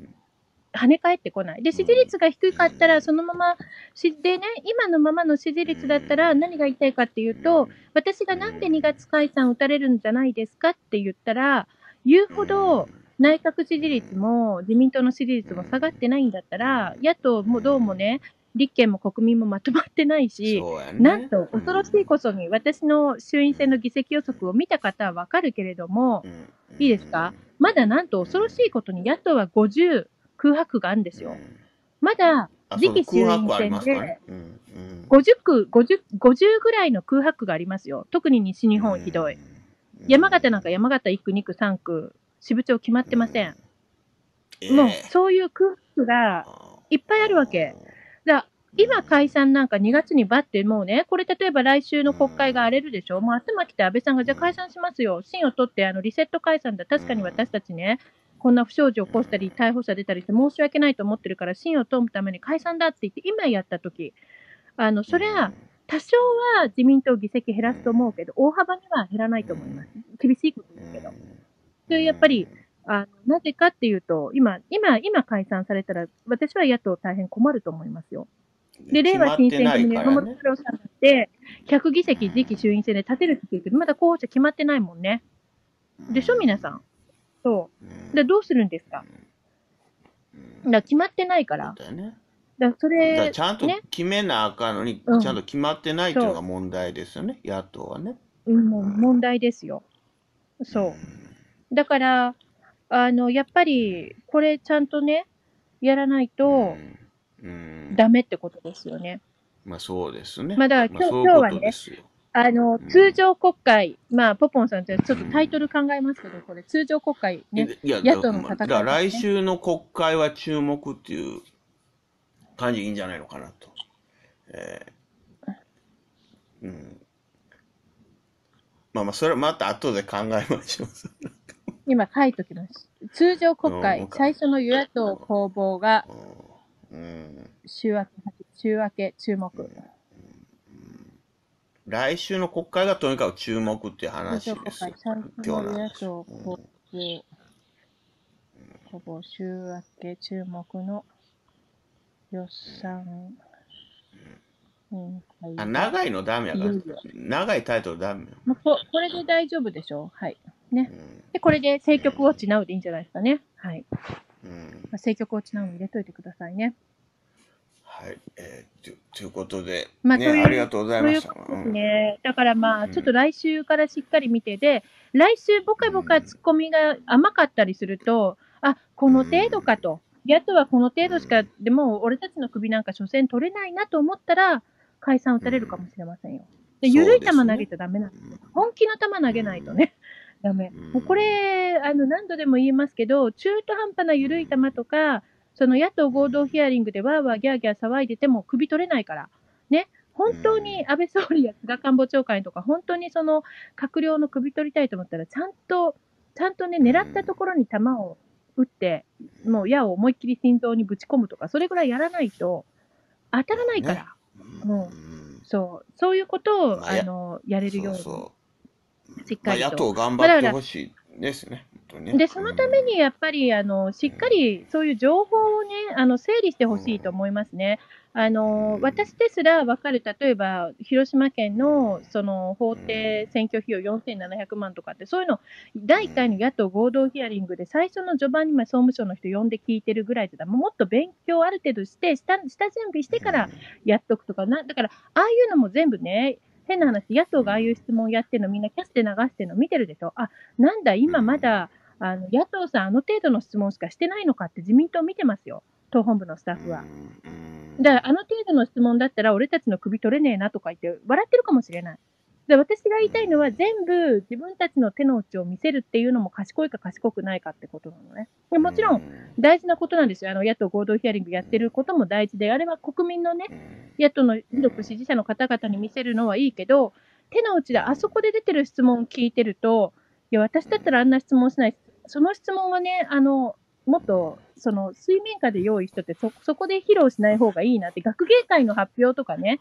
Speaker 1: 跳ね返ってこない。で、支持率が低かったら、そのまま、しでね、今のままの支持率だったら何が言いたいかっていうと、私がなんで2月解散打たれるんじゃないですかって言ったら、言うほど内閣支持率も自民党の支持率も下がってないんだったら、野党もどうもね、立憲も国民もまとまってないし、
Speaker 2: ね。
Speaker 1: なんと恐ろしいこそに、私の衆院選の議席予測を見た方はわかるけれども、
Speaker 2: うん
Speaker 1: いいですか？まだなんと恐ろしいことに野党は50空白があるんですよ。まだ
Speaker 2: あ
Speaker 1: 次期衆院選で
Speaker 2: ますかね？うんうん
Speaker 1: 50区、50、50ぐらいの空白がありますよ。特に西日本ひどい。
Speaker 2: うん
Speaker 1: 山形なんか山形1区、2区、3区、支部長決まってません。もう
Speaker 2: ええ
Speaker 1: そういう空白がいっぱいあるわけ。だから今解散なんか2月にばってもうね、これ例えば来週の国会が荒れるでしょ？もう頭来て安倍さんがじゃあ解散しますよ。芯を取ってあのリセット解散だ。確かに私たちね、こんな不祥事を起こしたり逮捕者出たりして申し訳ないと思ってるから芯を取るために解散だって言って今やった時、あの、それは多少は自民党議席減らすと思うけど、大幅には減らないと思います。厳しいこと言うけど。で、やっぱり、あの、なぜかっていうと、今、今、今解散されたら、私は野党大変困ると思いますよ。で、令和新選組の山本太郎さんだって、100議席次期衆院選で立てるって言うけど、まだ候補者決まってないもんね。でしょ、皆さん。そう。で、どうするんですか？だ決まってないから。
Speaker 2: だ
Speaker 1: それ、
Speaker 2: ちゃんと
Speaker 1: ね、
Speaker 2: 決めなあかんのに、
Speaker 1: うん
Speaker 2: ちゃんと決まってないっていうのが問題ですよね、野党はね。
Speaker 1: うんもう問題ですよ。そう。だから、あの、やっぱり、これちゃんとね、やらないとダメってことですよね。
Speaker 2: まあそうですね。
Speaker 1: まあだから今日
Speaker 2: そういうことですよ。
Speaker 1: あの
Speaker 2: う、ん
Speaker 1: 通常国会、まあ、ポポンさんってちょっとタイトル考えますけど、これ、通常国会ね、
Speaker 2: いや、
Speaker 1: 野党の戦い
Speaker 2: だから来週の国会は注目っていう感じでいいんじゃないのかなと。えーうん。まあまあ、それはまた後で考えましょう。
Speaker 1: 今書いときます。通常国
Speaker 2: うん
Speaker 1: 会、最初の与野党攻防が
Speaker 2: うん、
Speaker 1: 週明け、週明け注目。
Speaker 2: 来週の国会がとにかく注目っていう
Speaker 1: 通
Speaker 2: 話です今日
Speaker 1: の与野。党攻防、攻防、週明け注目の予算委員会が
Speaker 2: あ、長いのダメやから。長いタイトルダメ
Speaker 1: うここれで大丈夫でしょう。はい。ね。
Speaker 2: うん
Speaker 1: で、これで政局ウォッチナウでいいんじゃないですかね。はい。
Speaker 2: うん
Speaker 1: まあ政局ウォッチナウに入れといてくださいね。
Speaker 2: はい。えー、とということで、ね、
Speaker 1: まあという
Speaker 2: ありがとうございました。
Speaker 1: ですね。だからまあ、
Speaker 2: うん
Speaker 1: ちょっと来週からしっかり見てで、来週ボカボカツッコミが甘かったりすると、あ、この程度かと。野党はこの程度しか、でも俺たちの首なんか所詮取れないなと思ったら、解散打たれるかもしれませんよ。で、緩い球投げちゃダメなんですよ。本気の球投げないとね。ダメ。
Speaker 2: うん
Speaker 1: もうこれ、あの、何度でも言いますけど、中途半端な緩い球とか、その野党合同ヒアリングでわーわーギャーギャー騒いでても首取れないから。ね。本当に安倍総理や菅官房長官とか、本当にその閣僚の首取りたいと思ったら、ちゃんと、ちゃんとね、狙ったところに球を打って、もう矢を思いっきり心臓にぶち込むとか、それぐらいやらないと、当たらないから。うん
Speaker 2: うん
Speaker 1: そう。そういうことを、
Speaker 2: まあや
Speaker 1: あの、やれるように、
Speaker 2: そうそう
Speaker 1: しっ
Speaker 2: まあ、
Speaker 1: かりと。
Speaker 2: 野党頑張ってほしいですね。
Speaker 1: で、そのためにやっぱり、あの、しっかりそういう情報をね、あの、整理してほしいと思いますね。あの、私ですらわかる、例えば、広島県の、その、法定選挙費用4700万とかって、そういうの、第1回の野党合同ヒアリングで、最初の序盤にまあ総務省の人呼んで聞いてるぐらいだもっと勉強ある程度して、下、下準備してからやっとくとかな、だから、ああいうのも全部ね、変な話、野党がああいう質問やってるのみんなキャスで流してるの見てるでしょ？あ、なんだ、今まだ、あの、野党さんあの程度の質問しかしてないのかって自民党見てますよ。党本部のスタッフは。だから、あの程度の質問だったら俺たちの首取れねえなとか言って笑ってるかもしれない。で私が言いたいのは全部自分たちの手の内を見せるっていうのも賢いか賢くないかってことなのね。でもちろん、大事なことなんですよ。あの、野党合同ヒアリングやってることも大事で、あれは国民のね、野党の広く支持者の方々に見せるのはいいけど、手の内であそこで出てる質問を聞いてると、いや、私だったらあんな質問しない。その質問はね、あの、もっと、その、水面下で用意しとって、そ、そこで披露しない方がいいなって、学芸会の発表とかね、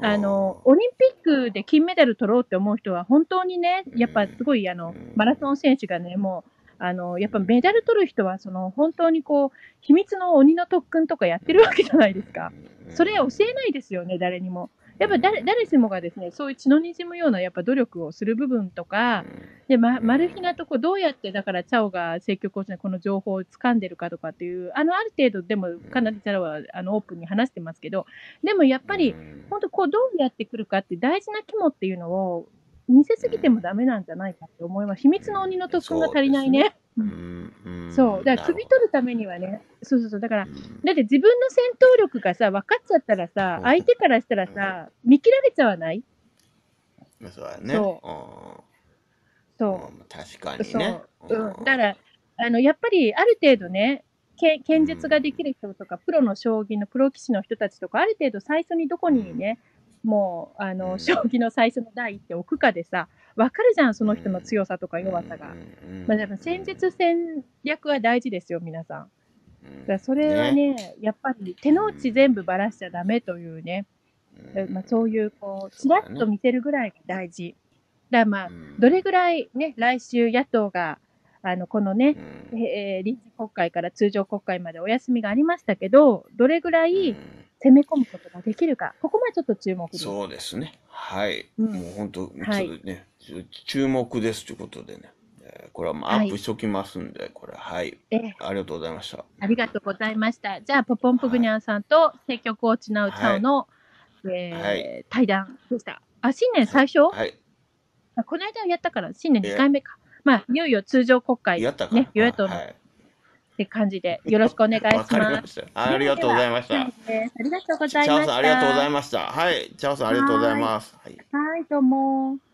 Speaker 1: あの、オリンピックで金メダル取ろうって思う人は、本当にね、やっぱすごい、あの、マラソン選手がね、もう、あの、やっぱメダル取る人は、その、本当にこう、秘密の鬼の特訓とかやってるわけじゃないですか。それ教えないですよね、誰にも。やっぱ誰、誰しもがですね、そういう血の滲むようなやっぱ努力をする部分とか、で、ま、マル秘なとこどうやって、だから、チャオが積極的にこの情報を掴んでるかとかっていう、あの、ある程度でも、かなりチャオは、あの、オープンに話してますけど、でもやっぱり、本当こう、どうやってくるかって大事な肝っていうのを見せすぎてもダメなんじゃないかって思います。秘密の鬼の特訓が足りないね。
Speaker 2: うんうん
Speaker 1: そう。だから首取るためにはね、そうそうそう。だから、だって自分の戦闘力がさ、分かっちゃったらさ
Speaker 2: う、ん
Speaker 1: 相手からしたらさ、見切られちゃわない？
Speaker 2: うんそうだね。
Speaker 1: そ
Speaker 2: うん
Speaker 1: そ
Speaker 2: うん確か
Speaker 1: う。そう。
Speaker 2: にね。
Speaker 1: うん。だから、あの、やっぱりある程度ね、け剣術ができる人とか、プロの将棋のプロ棋士の人たちとか、ある程度最初にどこにね、もう、あ
Speaker 2: う
Speaker 1: の、
Speaker 2: ん。
Speaker 1: 将棋の最初の第一手置くかでさ、分かるじゃん、その人の強さとか弱さが。まあ、でも戦術戦略は大事ですよ、皆さん。だそれはね、やっぱり手の内全部ばらしちゃダメというね、まあ、そういう、こう、ちらっと見せるぐらいが大事。だまあ、どれぐらいね、来週野党が、あの、このね、えー臨時国会から通常国会までお休みがありましたけど、どれぐらい攻め込むことができるか、ここまでちょっと注目です。
Speaker 2: そうですね。はい。
Speaker 1: うん
Speaker 2: もう本当、
Speaker 1: はい
Speaker 2: ね、注目ですということでね。えーこれはまあアップしときますんで、これ、はい。
Speaker 1: えー
Speaker 2: ありがとうございました。
Speaker 1: ありがとうございました。じゃあ、ポポンプグニャンさんと政局をちなうチャオの、えー
Speaker 2: はい
Speaker 1: 対談でした。あ、新年最初、
Speaker 2: はい。
Speaker 1: あこの間やったから、新年2回目か。まあ、いよいよ通常国会、
Speaker 2: やったかな？
Speaker 1: ね、与野党のっ
Speaker 2: はい
Speaker 1: て感じで、よろしくお願いし
Speaker 2: わかり
Speaker 1: ま。
Speaker 2: ますした。ありがとうございました。
Speaker 1: ありがとうご
Speaker 2: チ
Speaker 1: ざいました。
Speaker 2: ャオさん、ありがとうございました。はい。チャオさん、ありがとうございます。はい。
Speaker 1: はい、どうも。